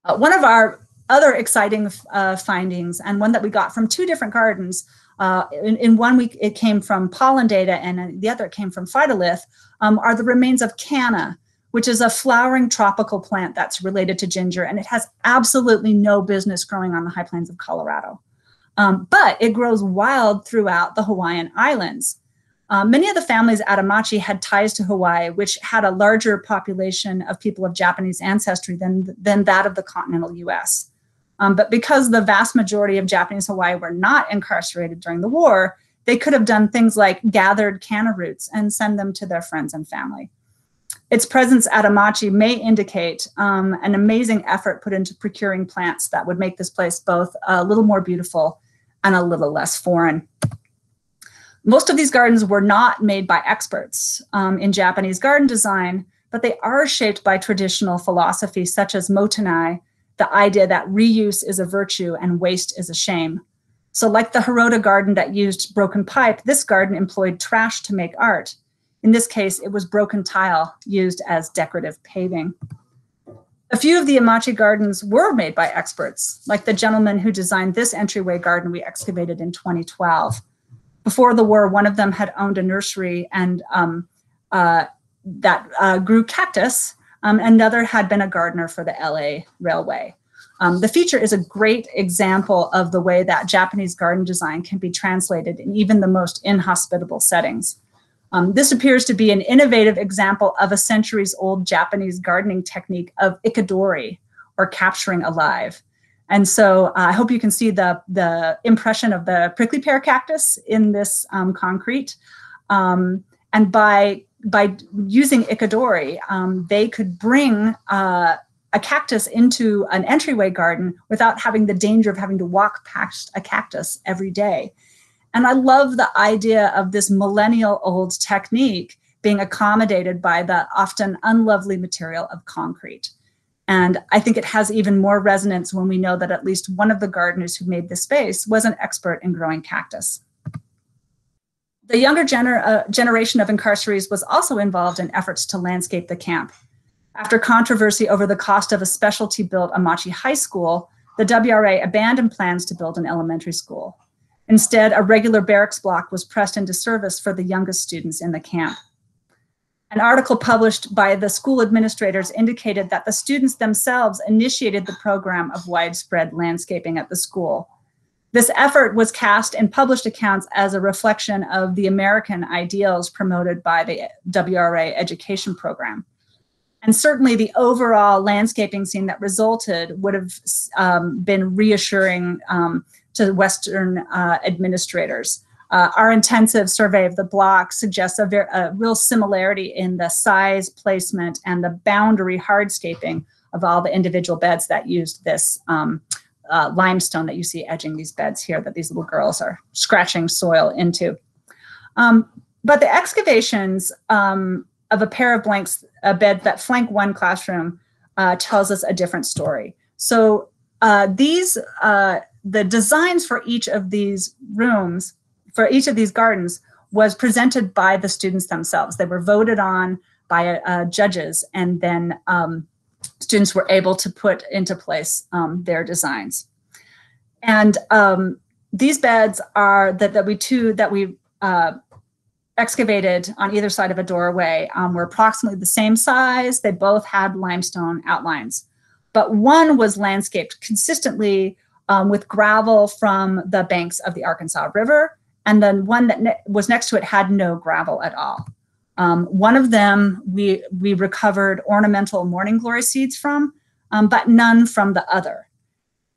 Uh, one of our other exciting uh, findings, and one that we got from two different gardens. In, in, one week, it came from pollen data, and the other came from phytolith, um, are the remains of canna, which is a flowering tropical plant that's related to ginger, and it has absolutely no business growing on the high plains of Colorado. Um, but it grows wild throughout the Hawaiian Islands. Uh, many of the families at Amache had ties to Hawaii, which had a larger population of people of Japanese ancestry than, than that of the continental US. Um, but because the vast majority of Japanese Hawaii were not incarcerated during the war, they could have done things like gathered canna roots and send them to their friends and family. Its presence at Amache may indicate um, an amazing effort put into procuring plants that would make this place both a little more beautiful and a little less foreign. Most of these gardens were not made by experts um, in Japanese garden design, but they are shaped by traditional philosophy such as mottainai, the idea that reuse is a virtue and waste is a shame. So like the Hirota garden that used broken pipe, this garden employed trash to make art. In this case, it was broken tile used as decorative paving. A few of the Amache gardens were made by experts, like the gentleman who designed this entryway garden we excavated in 2012 before the war, one of them had owned a nursery and um, uh, that uh, grew cactus. Um, another had been a gardener for the LA Railway. Um, the feature is a great example of the way that Japanese garden design can be translated in even the most inhospitable settings. Um, this appears to be an innovative example of a centuries old Japanese gardening technique of ikedori, or capturing alive. And so uh, I hope you can see the, the impression of the prickly pear cactus in this um, concrete. Um, and by, by using ikedori, um, they could bring uh, a cactus into an entryway garden without having the danger of having to walk past a cactus every day. And I love the idea of this millennial old technique being accommodated by the often unlovely material of concrete. And I think it has even more resonance when we know that at least one of the gardeners who made this space was an expert in growing cactus. The younger gener uh, generation of incarcerees was also involved in efforts to landscape the camp. After controversy over the cost of a specialty built Amache High School, the WRA abandoned plans to build an elementary school. Instead, a regular barracks block was pressed into service for the youngest students in the camp. An article published by the school administrators indicated that the students themselves initiated the program of widespread landscaping at the school. This effort was cast in published accounts as a reflection of the American ideals promoted by the WRA education program. And certainly the overall landscaping scene that resulted would have um, been reassuring um, to Western uh, administrators. Uh, our intensive survey of the block suggests a, very, a real similarity in the size, placement, and the boundary hardscaping of all the individual beds that used this um, uh, limestone that you see edging these beds here that these little girls are scratching soil into. Um, but the excavations um, of a pair of blanks, a bed that flank one classroom, uh, tells us a different story. So uh, these, uh, the designs for each of these rooms for each of these gardens was presented by the students themselves. They were voted on by uh, judges, and then um, students were able to put into place um, their designs. And um, these beds are that, that we two that we uh, excavated on either side of a doorway um, were approximately the same size. They both had limestone outlines, but one was landscaped consistently um, with gravel from the banks of the Arkansas River, and then one that ne was next to it had no gravel at all. Um, one of them we, we recovered ornamental morning glory seeds from, um, but none from the other.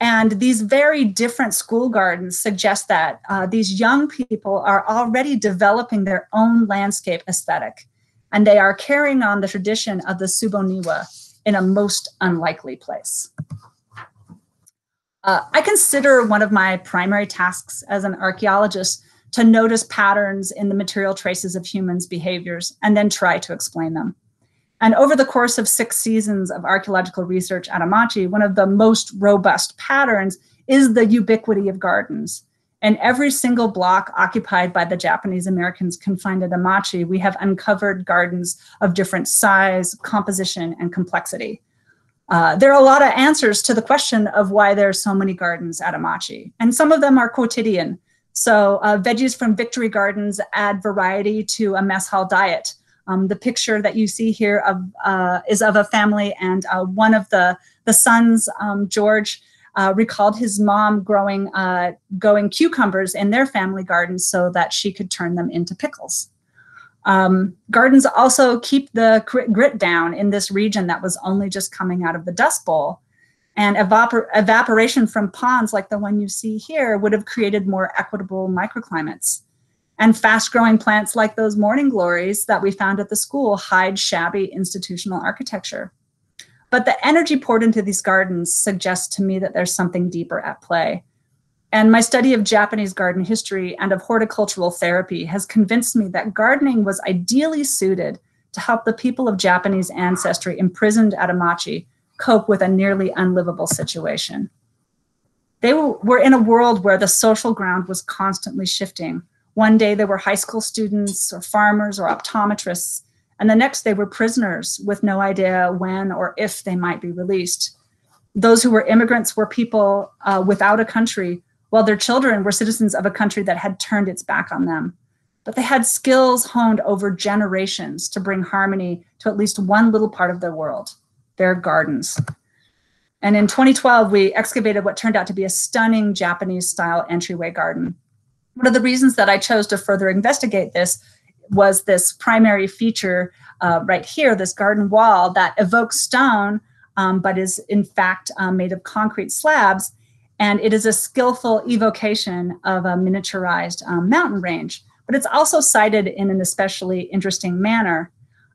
And these very different school gardens suggest that uh, these young people are already developing their own landscape aesthetic, and they are carrying on the tradition of the Tsuboniwa in a most unlikely place. Uh, I consider one of my primary tasks as an archaeologist to notice patterns in the material traces of humans' behaviors and then try to explain them. And over the course of six seasons of archaeological research at Amache, one of the most robust patterns is the ubiquity of gardens. And every single block occupied by the Japanese Americans confined at Amache, we have uncovered gardens of different size, composition, and complexity. Uh, there are a lot of answers to the question of why there are so many gardens at Amache, and some of them are quotidian. So uh, veggies from Victory Gardens add variety to a mess hall diet. Um, the picture that you see here of, uh, is of a family, and uh, one of the the sons, um, George, uh, recalled his mom growing uh, growing cucumbers in their family garden so that she could turn them into pickles. Um, gardens also keep the grit down in this region that was only just coming out of the Dust Bowl. And evapor evaporation from ponds like the one you see here would have created more equitable microclimates. And fast growing plants like those morning glories that we found at the school hide shabby institutional architecture. But the energy poured into these gardens suggests to me that there's something deeper at play. And my study of Japanese garden history and of horticultural therapy has convinced me that gardening was ideally suited to help the people of Japanese ancestry imprisoned at Amache cope with a nearly unlivable situation. They were in a world where the social ground was constantly shifting. One day they were high school students or farmers or optometrists, and the next they were prisoners with no idea when or if they might be released. Those who were immigrants were people uh, without a country while their children were citizens of a country that had turned its back on them. But they had skills honed over generations to bring harmony to at least one little part of their world, their gardens. And in 2012, we excavated what turned out to be a stunning Japanese style entryway garden. One of the reasons that I chose to further investigate this was this primary feature uh, right here, this garden wall that evokes stone, um, but is in fact um, made of concrete slabs and it is a skillful evocation of a miniaturized um, mountain range, but it's also cited in an especially interesting manner.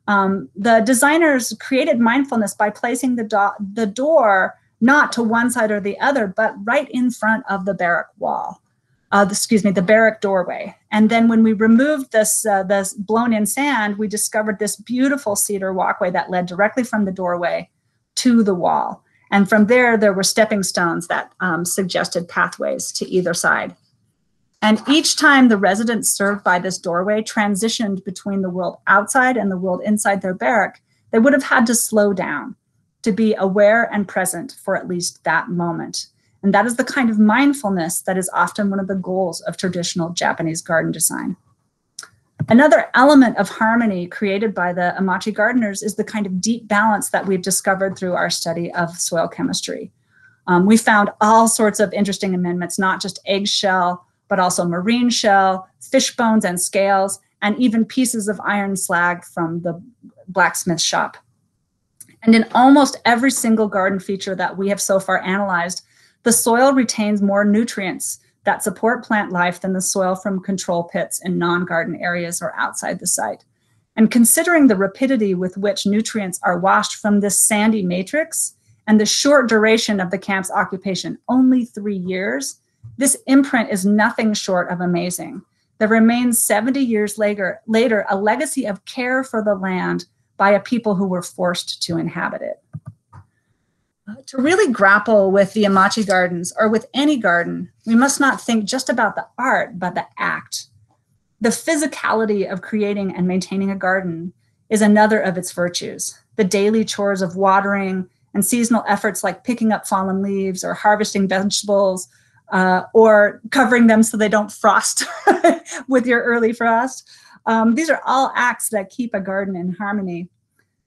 Um, the designers created mindfulness by placing the, do the door not to one side or the other, but right in front of the barrack wall. Uh, excuse me, the barrack doorway. And then when we removed this, uh, this blown in sand, we discovered this beautiful cedar walkway that led directly from the doorway to the wall. And from there, there were stepping stones that um, suggested pathways to either side. And each time the residents served by this doorway transitioned between the world outside and the world inside their barrack, they would have had to slow down to be aware and present for at least that moment. And that is the kind of mindfulness that is often one of the goals of traditional Japanese garden design. Another element of harmony created by the Amache gardeners is the kind of deep balance that we've discovered through our study of soil chemistry. Um, we found all sorts of interesting amendments, not just eggshell, but also marine shell, fish bones and scales, and even pieces of iron slag from the blacksmith shop. And in almost every single garden feature that we have so far analyzed, the soil retains more nutrients that support plant life than the soil from control pits in non-garden areas or outside the site. And considering the rapidity with which nutrients are washed from this sandy matrix and the short duration of the camp's occupation, only three years, this imprint is nothing short of amazing. There remains 70 years later, later a legacy of care for the land by a people who were forced to inhabit it to really grapple with the Amache gardens or with any garden, we must not think just about the art, but the act. The physicality of creating and maintaining a garden is another of its virtues. The daily chores of watering and seasonal efforts like picking up fallen leaves or harvesting vegetables uh, or covering them so they don't frost <laughs> with your early frost. Um, these are all acts that keep a garden in harmony,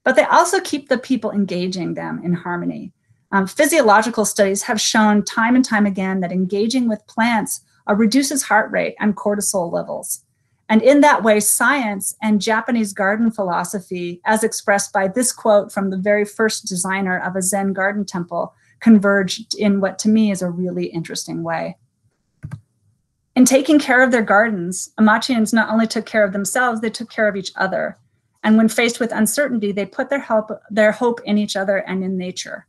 but they also keep the people engaging them in harmony. Um, physiological studies have shown time and time again that engaging with plants uh, reduces heart rate and cortisol levels. And in that way, science and Japanese garden philosophy, as expressed by this quote from the very first designer of a Zen garden temple, converged in what to me is a really interesting way. In taking care of their gardens, Amachians not only took care of themselves, they took care of each other. And when faced with uncertainty, they put their, help, their hope in each other and in nature.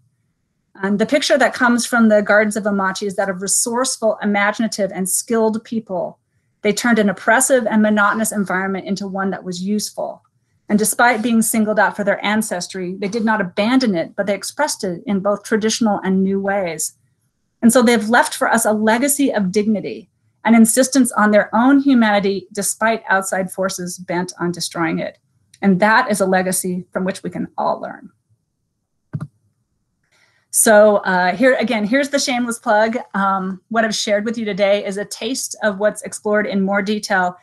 And the picture that comes from the gardens of Amache is that of resourceful, imaginative, and skilled people. They turned an oppressive and monotonous environment into one that was useful. And despite being singled out for their ancestry, they did not abandon it, but they expressed it in both traditional and new ways. And so they've left for us a legacy of dignity, an insistence on their own humanity despite outside forces bent on destroying it. And that is a legacy from which we can all learn. So uh, here again, here's the shameless plug. Um, what I've shared with you today is a taste of what's explored in more detail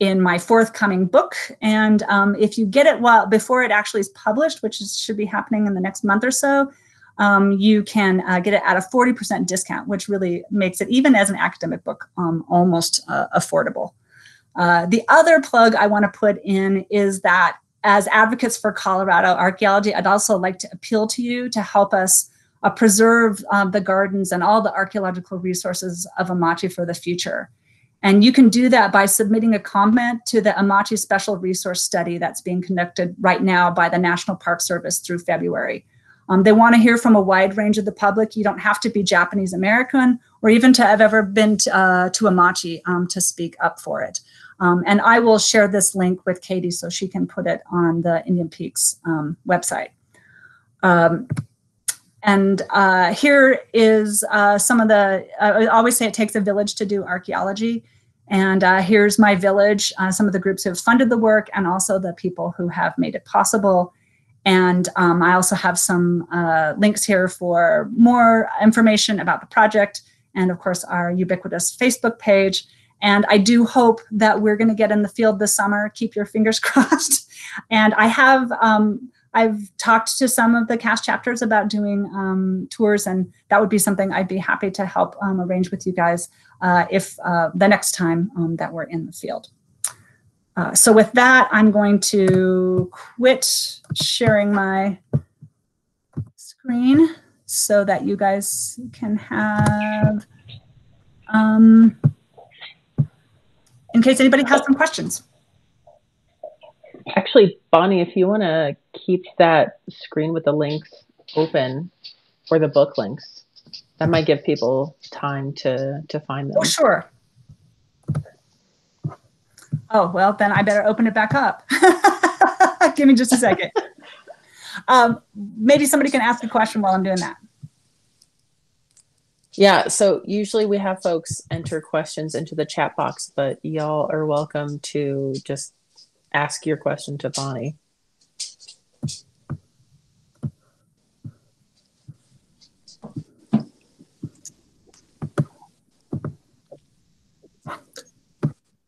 in my forthcoming book. And um, if you get it while before it actually is published, which is, should be happening in the next month or so, um, you can uh, get it at a 40% discount, which really makes it, even as an academic book, um, almost uh, affordable. Uh, the other plug I want to put in is that as advocates for Colorado archaeology, I'd also like to appeal to you to help us uh, preserve um, the gardens and all the archaeological resources of Amache for the future. And you can do that by submitting a comment to the Amache Special Resource Study that's being conducted right now by the National Park Service through February. Um, they want to hear from a wide range of the public. You don't have to be Japanese American or even to have ever been to, uh, to Amache um, to speak up for it. Um, and I will share this link with Katie so she can put it on the Indian Peaks um, website. And uh, here is uh, some of the, I always say it takes a village to do archaeology. And uh, here's my village, uh, some of the groups who have funded the work and also the people who have made it possible. And um, I also have some uh, links here for more information about the project and of course our ubiquitous Facebook page. And I do hope that we're going to get in the field this summer. Keep your fingers <laughs> crossed. And I have um, I've talked to some of the CAS chapters about doing um, tours, and that would be something I'd be happy to help um, arrange with you guys uh, if uh, the next time um, that we're in the field. Uh, so with that, I'm going to quit sharing my screen so that you guys can have, um, in case anybody has some questions. Actually, Bonnie, if you want to keep that screen with the links open or the book links, that might give people time to to find them. Oh, sure. Oh, well, then I better open it back up. <laughs> Give me just a second. <laughs> um, maybe somebody can ask a question while I'm doing that. Yeah, so usually we have folks enter questions into the chat box, but y'all are welcome to just ask your question to Bonnie.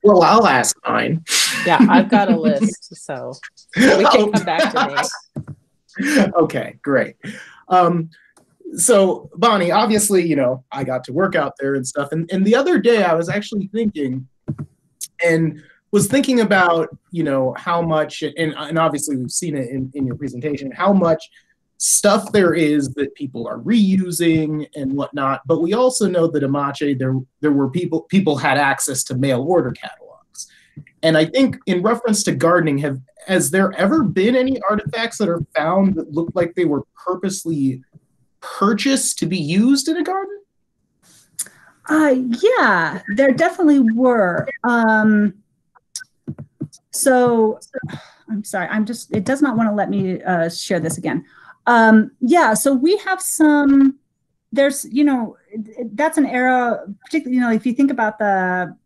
Well, I'll ask mine. Yeah, I've got a list, so we can come back to me. <laughs> okay, great. Um, so Bonnie, obviously, you know, I got to work out there and stuff. And, and the other day I was actually thinking and was thinking about, you know, how much, and, and obviously we've seen it in, in your presentation, how much stuff there is that people are reusing and whatnot. But we also know that Amache, there there were people people had access to mail order catalogs. And I think in reference to gardening, have has there ever been any artifacts that are found that look like they were purposely purchased to be used in a garden? Uh, yeah, there definitely were. Um, so I'm sorry, I'm just, it does not want to let me uh, share this again. Um, yeah, so we have some, there's, you know, that's an era, particularly, you know, if you think about the,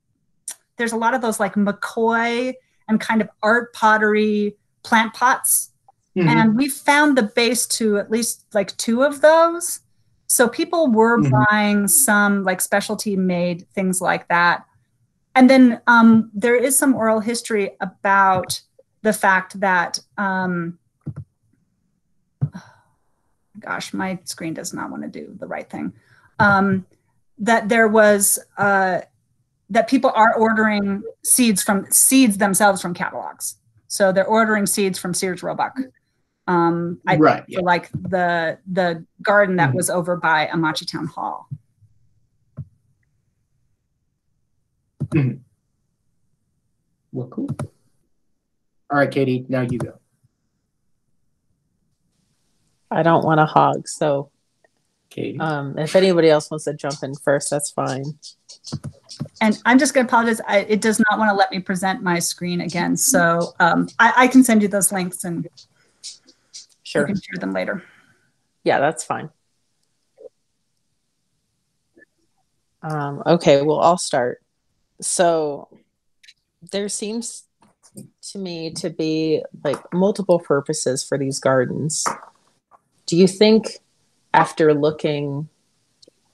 there's a lot of those like McCoy and kind of art pottery plant pots. Mm-hmm. And we found the base to at least like two of those. So people were mm-hmm. buying some like specialty made things like that. And then um, there is some oral history about the fact that um, gosh, my screen does not want to do the right thing. Um, that there was uh, that people are ordering seeds from seeds themselves from catalogs. So they're ordering seeds from Sears Roebuck. Um, I right, yeah. like the the garden that mm-hmm. was over by Amache Town Hall. Mm-hmm. <clears throat> Well, cool. All right, Katie, now you go. I don't want to hog. So, Katie. Um, if anybody else wants to jump in first, that's fine. And I'm just going to apologize. I, it does not want to let me present my screen again. So um, I, I, can send you those links and sure. you can share them later. Yeah, that's fine. Um, okay, well, I'll start. So there seems to me to be like multiple purposes for these gardens. Do you think after looking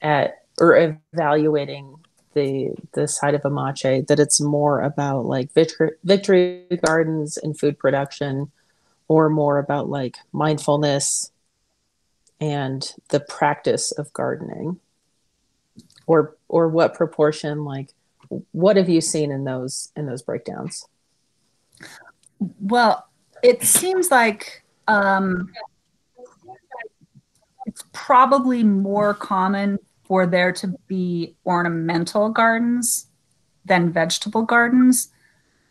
at or evaluating the the side of Amache that it's more about like victory, victory gardens and food production or more about like mindfulness and the practice of gardening? Or or what proportion like what have you seen in those in those breakdowns well it seems like um, it's probably more common for there to be ornamental gardens than vegetable gardens.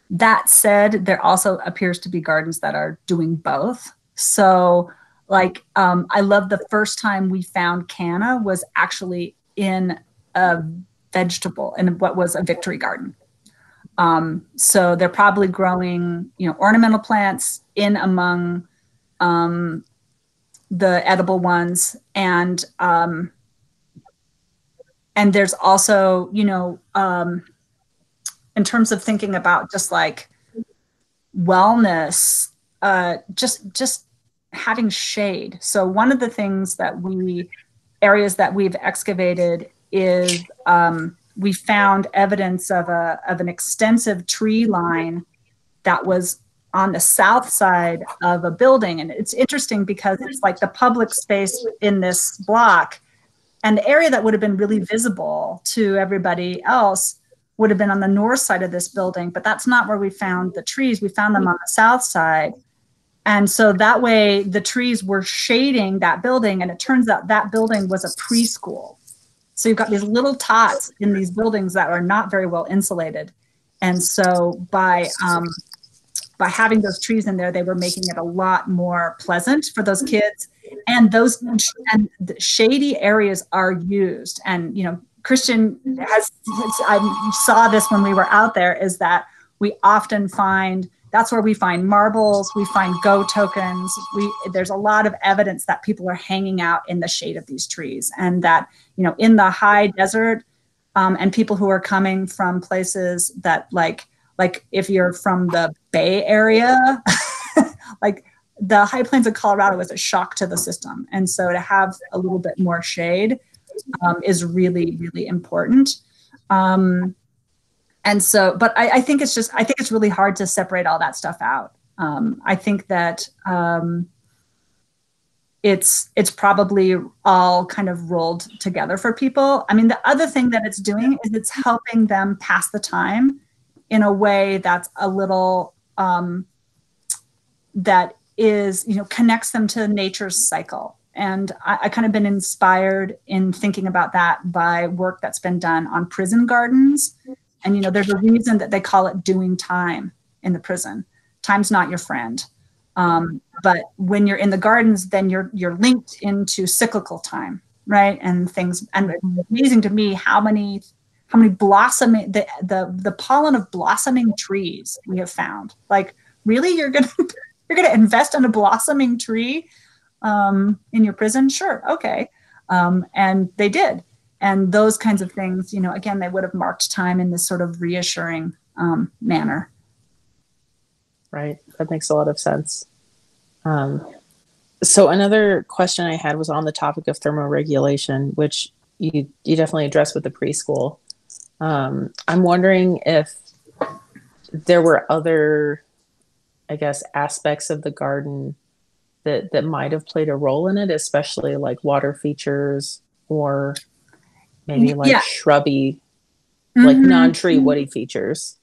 That said, there also appears to be gardens that are doing both. So, like, um, I love the first time we found canna was actually in a vegetable, in what was a victory garden. Um, so they're probably growing, you know, ornamental plants in among um, the edible ones, and um, and there's also, you know, um, in terms of thinking about just like wellness, uh, just just having shade. So one of the things that we areas that we've excavated is um, we found evidence of a of an extensive tree line that was on the south side of a building and it's interesting because it's like the public space in this block and the area that would have been really visible to everybody else would have been on the north side of this building, but that's not where we found the trees. We found them on the south side. And so that way the trees were shading that building. And it turns out that building was a preschool. So you've got these little tots in these buildings that are not very well insulated. And so by um, by having those trees in there, they were making it a lot more pleasant for those kids. And those and shady areas are used. And you know christian has i saw this when we were out there is that we often find that's where we find marbles we find go tokens. We there's a lot of evidence that people are hanging out in the shade of these trees and that you know in the high desert um, and people who are coming from places that like like if you're from the bay area <laughs> like the high plains of Colorado was a shock to the system. And so to have a little bit more shade um, is really, really important. Um, and so, but I, I, think it's just, I think it's really hard to separate all that stuff out. Um, I think that um, it's it's probably all kind of rolled together for people. I mean, the other thing that it's doing is it's helping them pass the time in a way that's a little um, that is you know connects them to nature's cycle. And I, I, kind of been inspired in thinking about that by work that's been done on prison gardens. And you know there's a reason that they call it doing time in the prison. Time's not your friend um, but when you're in the gardens then you're you're linked into cyclical time right and things and it's amazing to me how many how many blossoming the the, the pollen of blossoming trees we have found like really you're gonna <laughs> you're to invest in a blossoming tree um, in your prison? Sure, okay. Um, and they did. And those kinds of things, you know, again, they would have marked time in this sort of reassuring um, manner. Right. That makes a lot of sense. Um, so another question I had was on the topic of thermoregulation, which you you definitely addressed with the preschool. Um, I'm wondering if there were other I guess, aspects of the garden that that might have played a role in it, especially like water features or maybe like yeah. shrubby, mm-hmm. like non-tree woody features.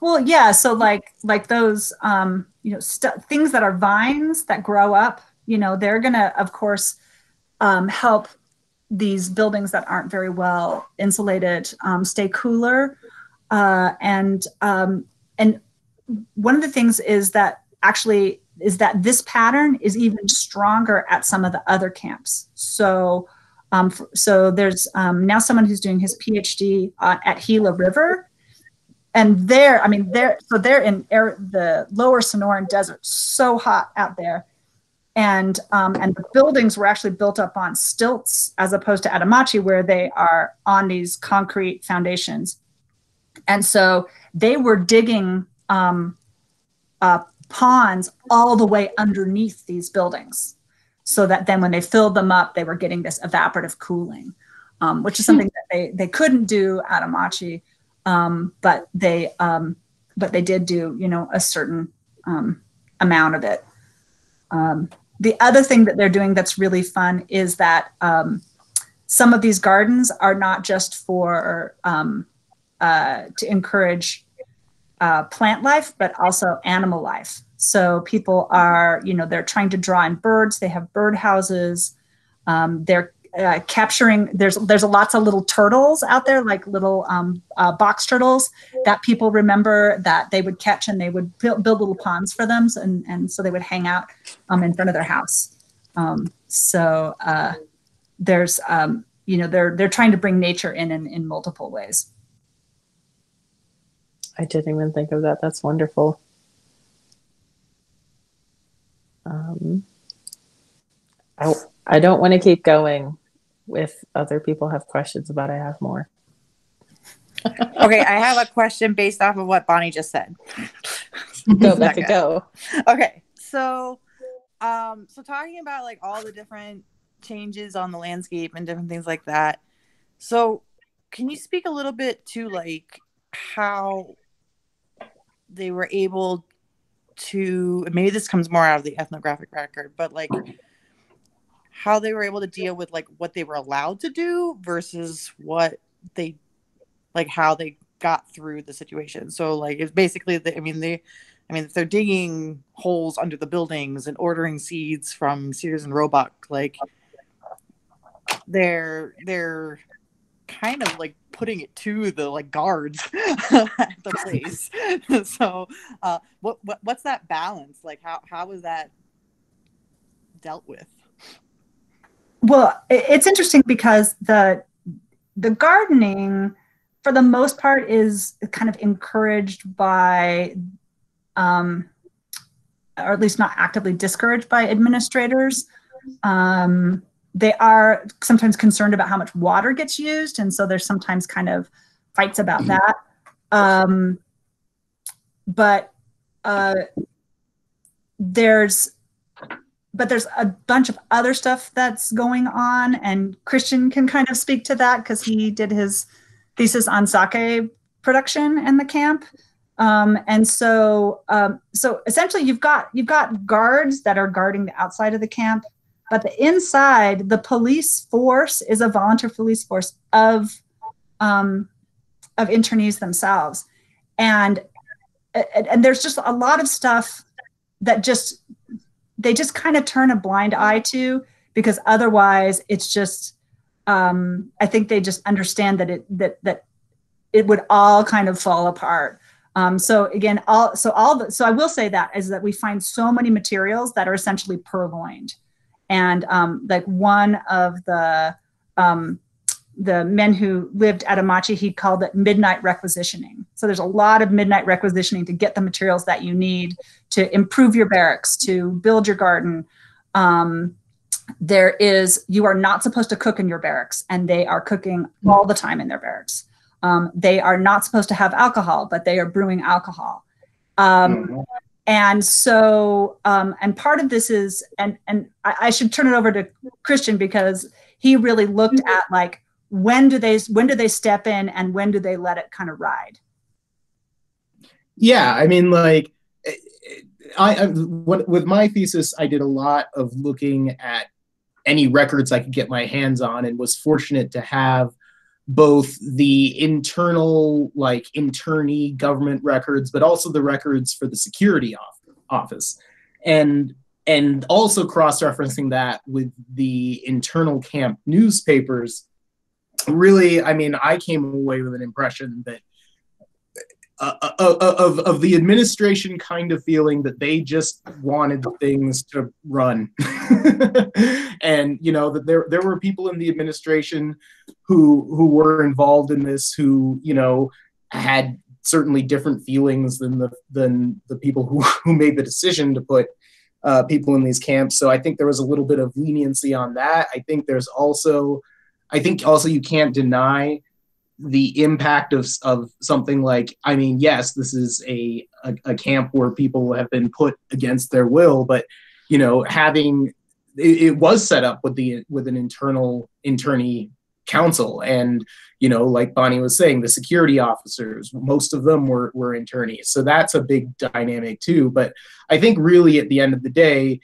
Well, yeah. So like like those um, you know st- things that are vines that grow up, you know, they're gonna of course um, help these buildings that aren't very well insulated um, stay cooler. Uh, and um, and one of the things is that actually is that this pattern is even stronger at some of the other camps. So, um, so there's um, now someone who's doing his PhD uh, at Gila River, and there, I mean, there, so they're in air, the lower Sonoran Desert, so hot out there, and um, and the buildings were actually built up on stilts as opposed to at Amache, where they are on these concrete foundations, and so they were digging um, uh, ponds all the way underneath these buildings. so that then when they filled them up, they were getting this evaporative cooling, um, which is something that they they couldn't do at Amache, um, but they um, but they did do you know a certain um, amount of it. Um, the other thing that they're doing that's really fun is that um, some of these gardens are not just for um, uh, to encourage uh, plant life, but also animal life. So people are, you know, they're trying to draw in birds. They have bird houses. Um, they're uh, capturing. There's there's lots of little turtles out there, like little um, uh, box turtles that people remember that they would catch, and they would build, build little ponds for them, and and so they would hang out um, in front of their house. Um, so uh, there's, um, you know, they're they're trying to bring nature in in, in multiple ways. I didn't even think of that. That's wonderful. Um, I, I don't want to keep going if other people have questions about I have more. okay, I have a question based off of what Bonnie just said. <laughs> Go Becca, go. Okay, so um, so talking about like all the different changes on the landscape and different things like that. So, can you speak a little bit to like how they were able to maybe this comes more out of the ethnographic record, but like how they were able to deal with like what they were allowed to do versus what they like how they got through the situation. So like it's basically the, I mean they I mean if they're digging holes under the buildings and ordering seeds from Sears and Roebuck, like they're they're kind of like putting it to the like guards <laughs> at the place. <laughs> so, uh, what, what what's that balance like? How how was that dealt with? Well, it's interesting because the the gardening, for the most part, is kind of encouraged by, um, or at least not actively discouraged by administrators. Um, they are sometimes concerned about how much water gets used, and so there's sometimes kind of fights about mm-hmm. that. Um, but uh, there's but there's a bunch of other stuff that's going on, and Christian can kind of speak to that because he did his thesis on sake production in the camp. Um, and so, um, so essentially, you've got you've got guards that are guarding the outside of the camp, but the inside, the police force is a volunteer police force of um, of internees themselves, and and there's just a lot of stuff that just they just kind of turn a blind eye to because otherwise it's just um, I think they just understand that it that that it would all kind of fall apart. Um, so again, all so all the, so I will say that is that we find so many materials that are essentially purloined and um, like one of the um, the men who lived at Amache, he called it midnight requisitioning. So there's a lot of midnight requisitioning to get the materials that you need to improve your barracks, to build your garden. Um, there is you are not supposed to cook in your barracks, and they are cooking all the time in their barracks. Um, they are not supposed to have alcohol, but they are brewing alcohol. Um, mm-hmm and so um, and part of this is and and I, I, should turn it over to christian because he really looked at like when do they when do they step in and when do they let it kind of ride? Yeah i mean like I, I with my thesis i did a lot of looking at any records i could get my hands on and was fortunate to have both the internal like internee government records but also the records for the security office. And and also cross-referencing that with the internal camp newspapers really i mean i came away with an impression that uh, uh, uh, of of the administration kind of feeling that they just wanted things to run, <laughs> and you know that there there were people in the administration who who were involved in this who you know had certainly different feelings than the than the people who <laughs> who made the decision to put uh, people in these camps. So I think there was a little bit of leniency on that. I think there's also I think also you can't deny the impact of, of something like i mean yes this is a, a, a camp where people have been put against their will but you know having it, it was set up with the with an internal internee council. And you know like bonnie was saying the security officers most of them were were internees. So that's a big dynamic too. But i think really at the end of the day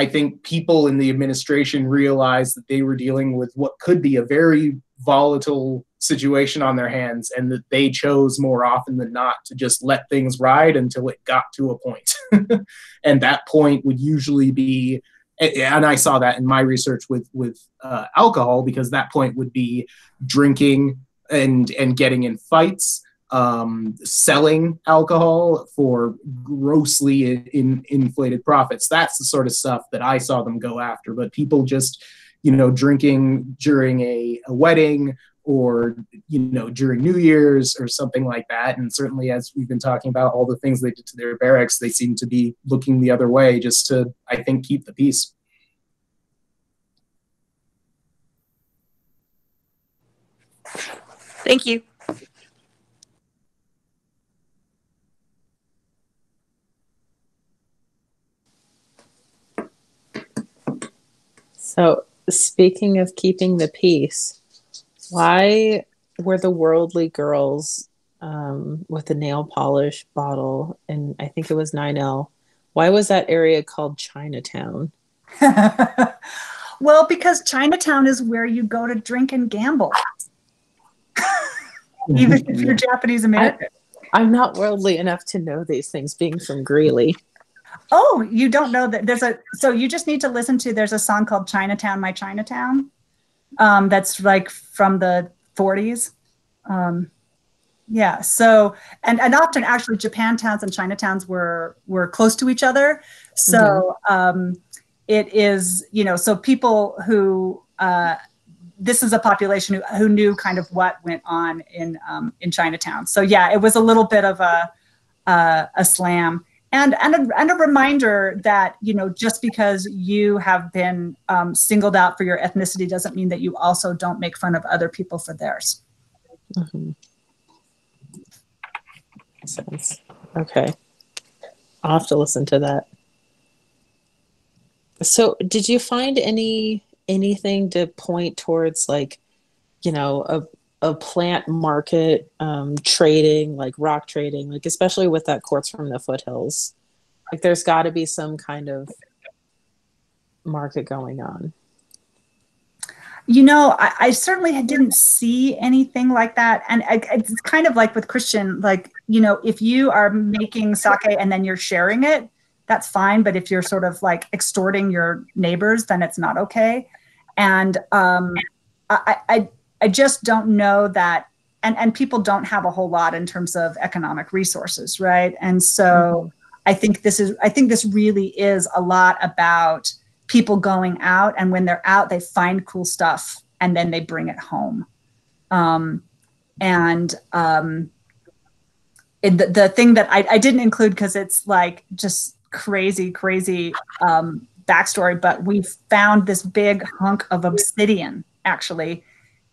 i think people in the administration realized that they were dealing with what could be a very volatile situation on their hands and that they chose more often than not to just let things ride until it got to a point. <laughs> And that point would usually be and I saw that in my research with with uh, alcohol because that point would be drinking and and getting in fights, um, selling alcohol for grossly in, inflated profits. That's the sort of stuff that I saw them go after. But people just, you know, drinking during a, a wedding or you know during new year's or something like that and certainly as we've been talking about all the things they did to their barracks they seem to be looking the other way just to i think keep the peace Thank you. So, speaking of keeping the peace, why were the worldly girls um, with the nail polish bottle, and I think it was 9L, why was that area called Chinatown? <laughs> well, because Chinatown is where you go to drink and gamble. <laughs> Even if you're <laughs> Japanese American. I'm not worldly enough to know these things being from Greeley. Oh, you don't know that there's a so you just need to listen to there's a song called Chinatown, My Chinatown. Um, that's like from the 40s. Um, yeah, so and and often actually Japantowns and Chinatowns were were close to each other. So mm-hmm. um, it is, you know, so people who uh, this is a population who, who knew kind of what went on in um, in Chinatown. So yeah, it was a little bit of a uh, a slam and and a, and a reminder that you know just because you have been um, singled out for your ethnicity doesn't mean that you also don't make fun of other people for theirs. Mm-hmm. Sense. Okay, I'll have to listen to that. So, did you find any anything to point towards like you know a a plant market um, trading like rock trading like especially with that quartz from the foothills. Like there's got to be some kind of market going on. You know I, I, certainly didn't see anything like that. And I, it's kind of like with christian like you know if you are making sake and then you're sharing it that's fine. But if you're sort of like extorting your neighbors then it's not okay. And um, I, I I just don't know that and and people don't have a whole lot in terms of economic resources right and so mm-hmm. i think this is i think this really is a lot about people going out and when they're out they find cool stuff and then they bring it home um, and um, it, the, the thing that I, I didn't include because it's like just crazy crazy um, backstory, but we found this big hunk of obsidian actually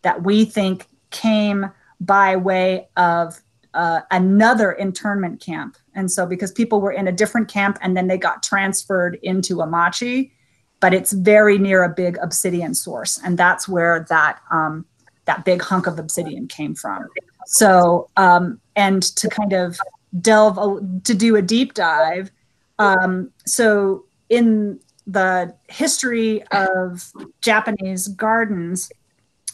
that we think came by way of uh, another internment camp. And so, because people were in a different camp and then they got transferred into Amache, but it's very near a big obsidian source, and that's where that um, that big hunk of obsidian came from. So, um, and to kind of delve a, to do a deep dive, um, so in the history of Japanese gardens,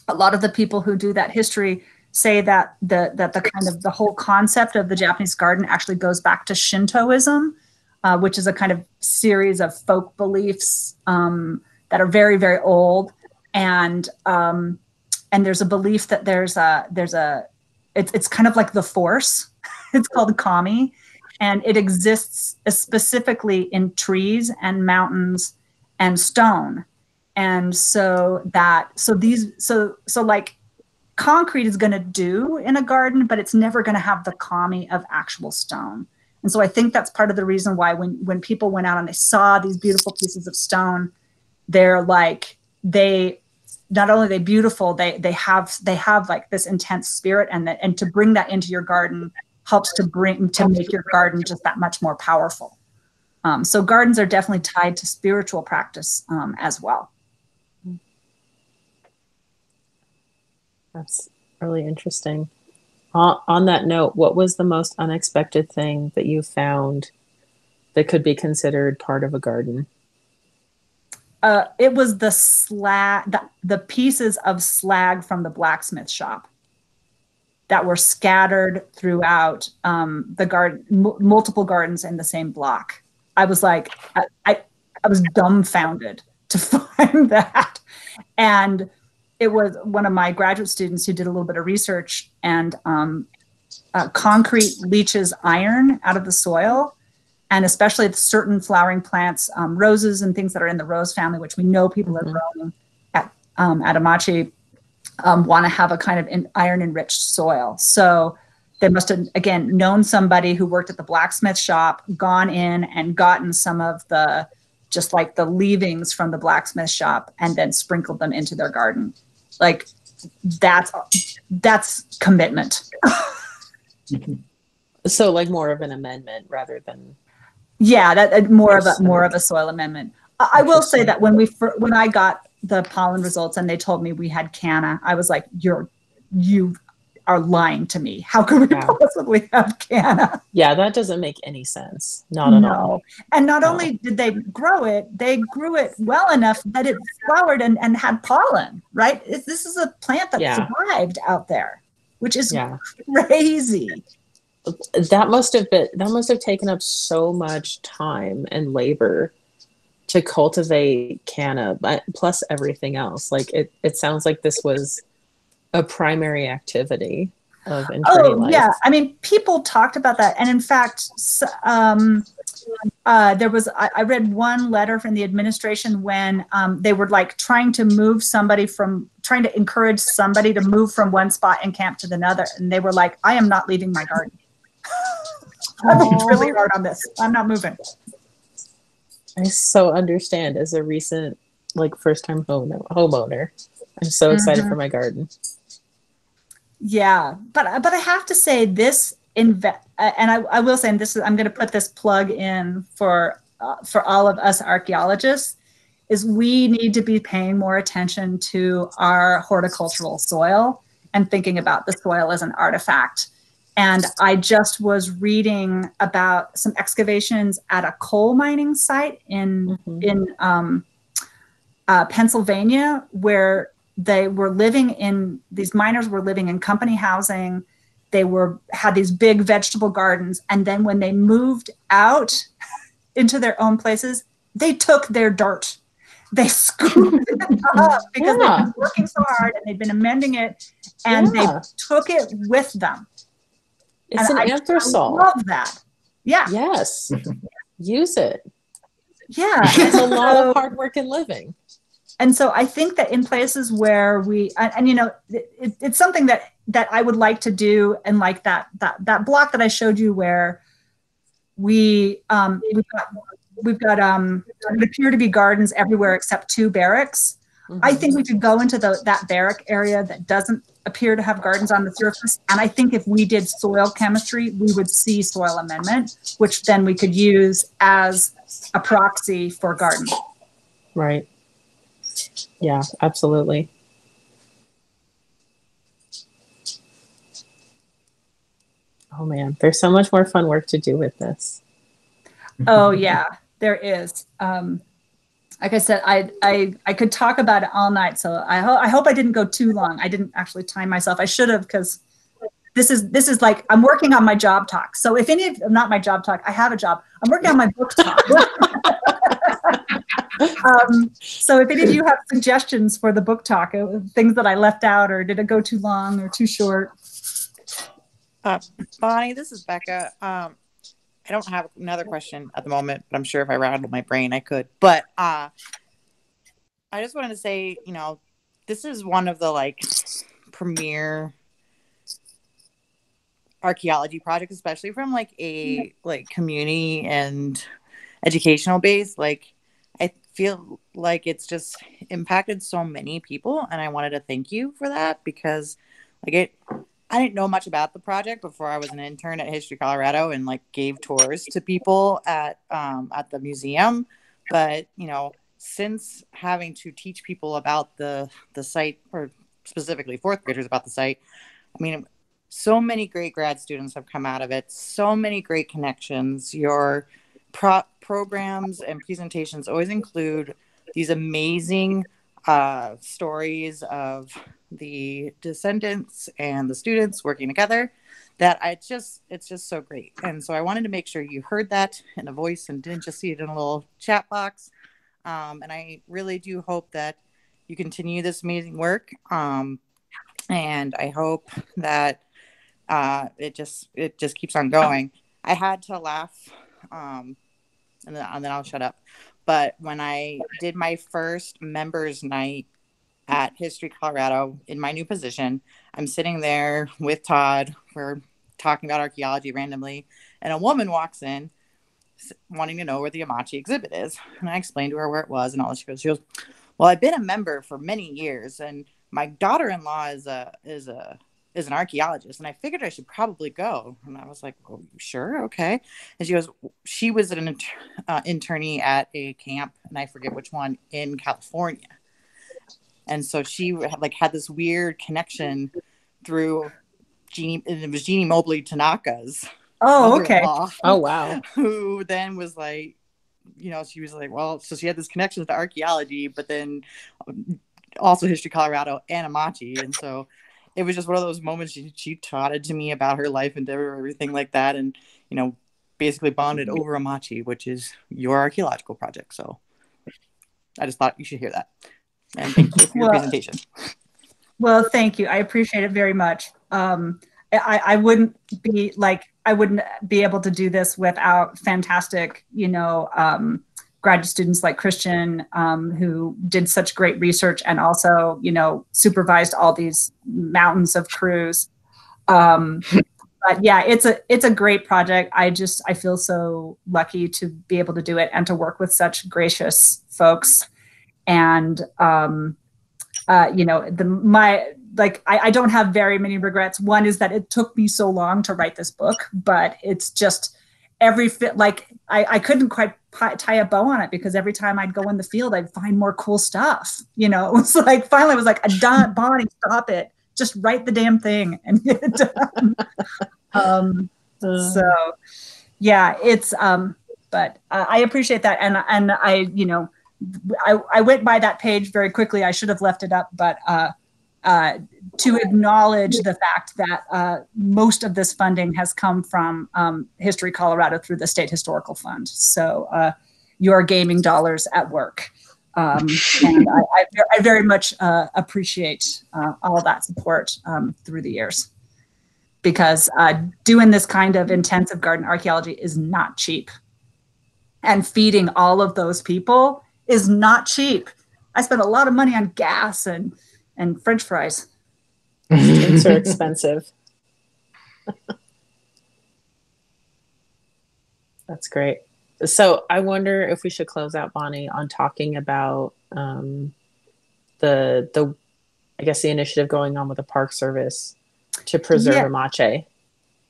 a lot of the people who do that history say that the that the kind of the whole concept of the Japanese garden actually goes back to Shintoism, uh, which is a kind of series of folk beliefs um, that are very very old, and um, and there's a belief that there's a there's a it's it's kind of like the force. <laughs> it's called kami, and it exists specifically in trees and mountains and stone and so that so these so so like concrete is going to do in a garden but it's never going to have the kami of actual stone and so i think that's part of the reason why when when people went out and they saw these beautiful pieces of stone they're like they not only they beautiful they they have they have like this intense spirit and that and to bring that into your garden helps to bring to make your garden just that much more powerful Um, so gardens are definitely tied to spiritual practice um, as well. That's really interesting. On, that note, what was the most unexpected thing that you found that could be considered part of a garden? Uh, it was the slag, the, the pieces of slag from the blacksmith shop that were scattered throughout um, the garden, m- multiple gardens in the same block. I was like, I, I, I was dumbfounded to <laughs> find that. And it was one of my graduate students who did a little bit of research and um, uh, concrete leaches iron out of the soil and especially certain flowering plants um, roses and things that are in the rose family which we know people mm-hmm. are growing at, um, um, want to have a kind of in, iron enriched soil so they must have again known somebody who worked at the blacksmith shop gone in and gotten some of the just like the leavings from the blacksmith shop and then sprinkled them into their garden like that's that's commitment. So like more of an amendment rather than yeah that uh, more of a more of a soil amendment. I, I will say that when we when i got the pollen results and they told me we had canna i was like you're you are lying to me. How could we yeah. possibly have canna? Yeah, that doesn't make any sense. Not at no. all. And not no. only did they grow it, they grew it well enough that it flowered and, and had pollen, right? It's, this is a plant that yeah. survived out there, which is yeah. crazy. That must have been that must have taken up so much time and labor to cultivate canna, but plus everything else. Like it, it sounds like this was a primary activity of oh life. yeah. I mean people talked about that. And in fact um, uh, there was I, I, read one letter from the administration when um, they were like trying to move somebody from trying to encourage somebody to move from one spot in camp to the another. And they were like i am not leaving my garden. <laughs> I worked really hard on this. I'm not moving. I so understand as a recent like first time home homeowner. I'm so excited mm-hmm. for my garden yeah, but but I have to say this inve- and I, I will say, and this is I'm going to put this plug in for uh, for all of us archaeologists, is we need to be paying more attention to our horticultural soil and thinking about the soil as an artifact. And I just was reading about some excavations at a coal mining site in mm-hmm. in um, uh, Pennsylvania, where they were living in these miners were living in company housing. They were had these big vegetable gardens. And then when they moved out <laughs> into their own places they took their dirt. They scooped it up <laughs> because yeah. they'd been working so hard and they'd been amending it and yeah. they took it with them. It's and an I, anthrosol I love that. Yeah. Yes. Use it. Yeah. It's a lot of <laughs> hard work and living and so i think that in places where we and, and you know it, it's something that that i would like to do and like that that that block that i showed you where we um we've got we've got um it appear to be gardens everywhere except two barracks. Mm-hmm. i think we could go into the that barrack area that doesn't appear to have gardens on the surface. And i think if we did soil chemistry we would see soil amendment which then we could use as a proxy for garden. Right yeah, absolutely. Oh man, there's so much more fun work to do with this. Oh yeah, there is. Um, like I said, I I I could talk about it all night. So I hope I hope I didn't go too long. I didn't actually time myself. I should have because this is this is like I'm working on my job talk. So if any of not my job talk, I have a job. I'm working on my book talk. <laughs> um, so if any of you have suggestions for the book talk, uh, things that I left out, or did it go too long or too short? Uh, Bonnie, this is Becca. Um, I don't have another question at the moment, but I'm sure if I rattled my brain, I could. But uh, I just wanted to say, you know, this is one of the like premier archaeology projects, especially from like a like community and educational base. Like feel like it's just impacted so many people and i wanted to thank you for that because like it I didn't know much about the project before I was an intern at History Colorado and like gave tours to people at um, at the museum. But you know, since having to teach people about the the site, or specifically fourth graders about the site, I mean, so many great grad students have come out of it. So many great connections. Your pro- programs and presentations always include these amazing uh, stories of the descendants and the students working together that I just it's just so great. And so I wanted to make sure you heard that in a voice and didn't just see it in a little chat box. Um, and I really do hope that you continue this amazing work. Um, and I hope that uh, it just it just keeps on going. I had to laugh, um, and then, and then I'll shut up. But when I did my first members night at History Colorado in my new position, I'm sitting there with Todd. We're talking about archaeology randomly, and a woman walks in wanting to know where the Amache exhibit is. And I explained to her where it was and all. that. She goes, she goes, "Well, I've been a member for many years, and my daughter-in-law is a is a is an archaeologist, and I figured I should probably go." And I was like, "Oh, sure, okay." And she goes, "She was an inter- uh, internee at a camp, and I forget which one in California." And so she like had this weird connection through Jeannie. It was Jeannie Mobley Tanaka's Oh, okay. Oh wow. <laughs> Who then was like, you know, she was like, well, so she had this connection to archaeology, but then um, also History Colorado and Amache. And so it was just one of those moments she, she taught to me about her life and everything like that. And, you know, basically bonded over Amache, which is your archaeological project. So I just thought you should hear that. And thank you for your Well- presentation. Well, thank you. I appreciate it very much. Um, I, I wouldn't be like I wouldn't be able to do this without fantastic, you know, um, graduate students like Christian um, who did such great research and also, you know, supervised all these mountains of crews. Um, but yeah, it's a it's a great project. I just I feel so lucky to be able to do it and to work with such gracious folks. And um, uh, you know, the my like I, I don't have very many regrets. One is that it took me so long to write this book, but it's just every fit like I, I couldn't quite tie a bow on it because every time I'd go in the field, I'd find more cool stuff. You know, <laughs> it was like finally it was like a done <laughs> Bonnie, stop it. Just write the damn thing and get it done. <laughs> um, so yeah, it's um, but uh, I appreciate that, and and I you know I, I went by that page very quickly. I should have left it up, but uh, uh, to acknowledge the fact that uh, most of this funding has come from um, History Colorado through the State Historical Fund. So uh, your gaming dollars at work. Um, and I, I, I very much uh, appreciate uh, all that support um, through the years because uh, doing this kind of intensive garden archaeology is not cheap. And feeding all of those people is not cheap. I spent a lot of money on gas and and French fries. Things are expensive. <laughs> That's great. So I wonder if we should close out Bonnie on talking about um, the the I guess the initiative going on with the Park Service to preserve Yeah. Amache.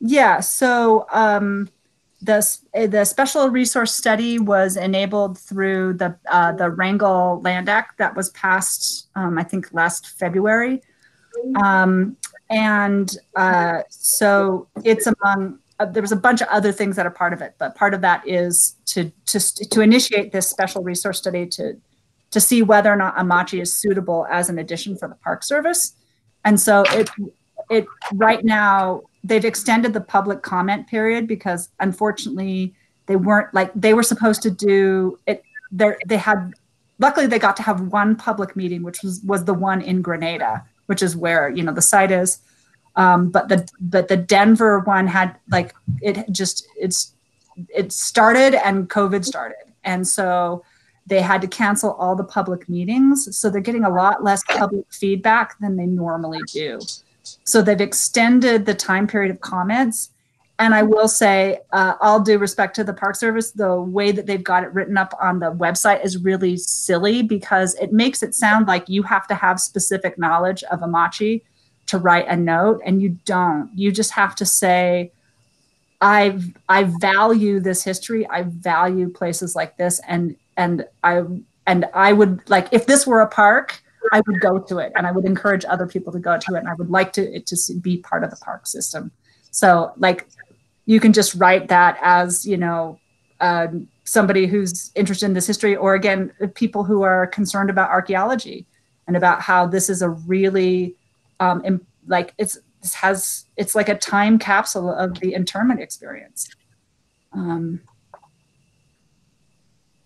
Yeah. So um, the eh, the special resource study was enabled through the uh, the Dingell Land Act that was passed, um, I think, last February, um, and uh, so it's among. Uh, there was a bunch of other things that are part of it, but part of that is to to to initiate this special resource study to to see whether or not Amache is suitable as an addition for the Park Service, and so it it right now they've extended the public comment period because unfortunately they weren't like they were supposed to do it there they had luckily they got to have one public meeting which was was the one in Granada which is where you know the site is. Um, but the but the denver one had like it just it's it started and covid started. And so they had to cancel all the public meetings. So they're getting a lot less public feedback than they normally do so they've extended the time period of comments. And I will say, uh, all due respect to the Park Service, the way that they've got it written up on the website is really silly because it makes it sound like you have to have specific knowledge of Amache to write a note and you don't. You just have to say, I I value this history. I value places like this, and and I and I would like if this were a park, I would go to it, and I would encourage other people to go to it, and I would like to it to be part of the park system. So like, you can just write that as you know. Uh, somebody who's interested in this history, or again, people who are concerned about archaeology and about how this is a really um, im- like it's this has it's like a time capsule of the internment experience. Um,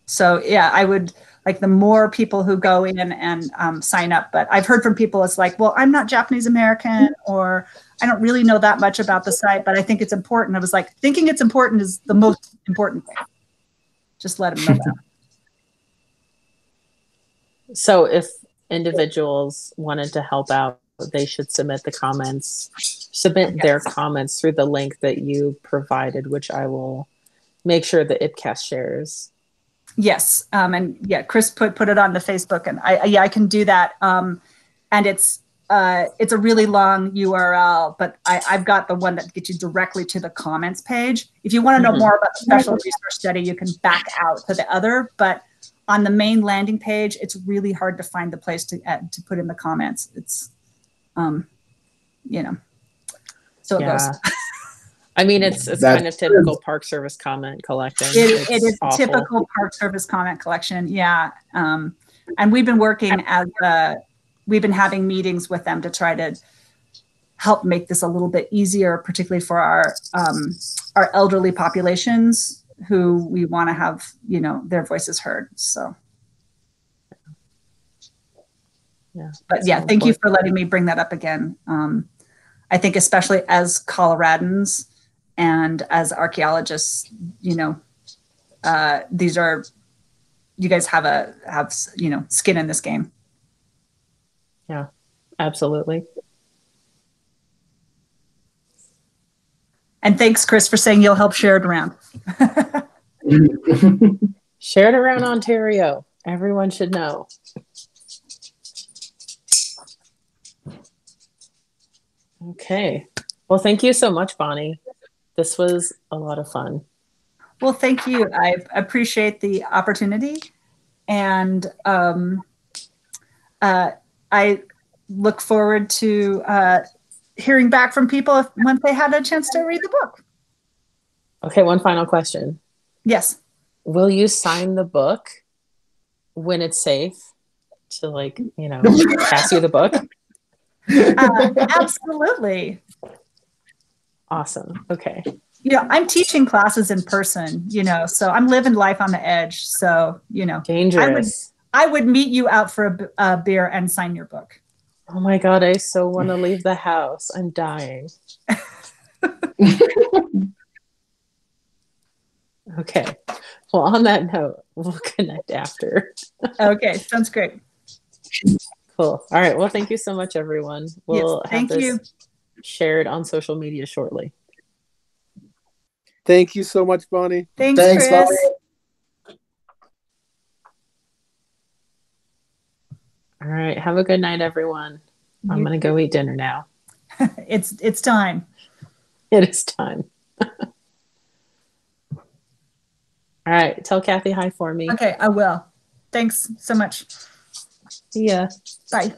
so yeah, I would like the more people who go in and um, sign up. But I've heard from people it's like, well, I'm not Japanese American, or I don't really know that much about the site, but I think it's important. I was like, thinking it's important is the most important thing. Just let them know that. <laughs> So if individuals wanted to help out, they should submit the comments, submit Yes. their comments through the link that you provided, which I will make sure the IPCAS shares. Yes, um, and yeah, Chris put put it on the Facebook, and I yeah I can do that. Um, and it's uh, it's a really long URL, but I, I've got the one that gets you directly to the comments page. If you want to know Mhm. more about the special resource study, you can back out to the other. But on the main landing page, it's really hard to find the place to add, to put in the comments. It's, um, you know, so it goes. Yeah. I mean, it's it's That's kind of typical Park Service comment collecting. It, it It's awful. typical Park Service comment collection. Yeah. Um, and we've been working as a, we've been having meetings with them to try to help make this a little bit easier, particularly for our um, our elderly populations who we want to have, you know, their voices heard. So, Yeah. but yeah, So thank you for letting me bring that up again. Um, I think especially as Coloradans and as archaeologists, you know, uh, these are you guys have a have you know skin in this game. Yeah, absolutely. And thanks, Chris, for saying you'll help share it around. <laughs> Share it around Ontario. Everyone should know. Okay. Well, thank you so much, Bonnie. This was a lot of fun. Well, thank you. I appreciate the opportunity, and um, uh, I look forward to uh, hearing back from people if, once they had a chance to read the book. Okay, one final question. Yes. Will you sign the book when it's safe to like, you know, pass you the book? <laughs> Uh, absolutely. Awesome. Okay. You know, I'm teaching classes in person, you know, so I'm living life on the edge. So, you know, Dangerous. I would meet you out for a beer and sign your book. Oh my god, I so want to leave the house. I'm dying. <laughs> okay. Well, on that note, we'll connect after. Okay, sounds great. Cool. All right. Well, thank you so much, everyone. We'll have thank you. Shared on social media shortly. Thank you so much, Bonnie. Thanks, Thanks, Chris. Bonnie. All right. Have a good night, everyone. I'm going to go eat dinner now. <laughs> It's it's time. It is time. <laughs> All right. Tell Kathy hi for me. Okay, I will. Thanks so much. See ya. Bye.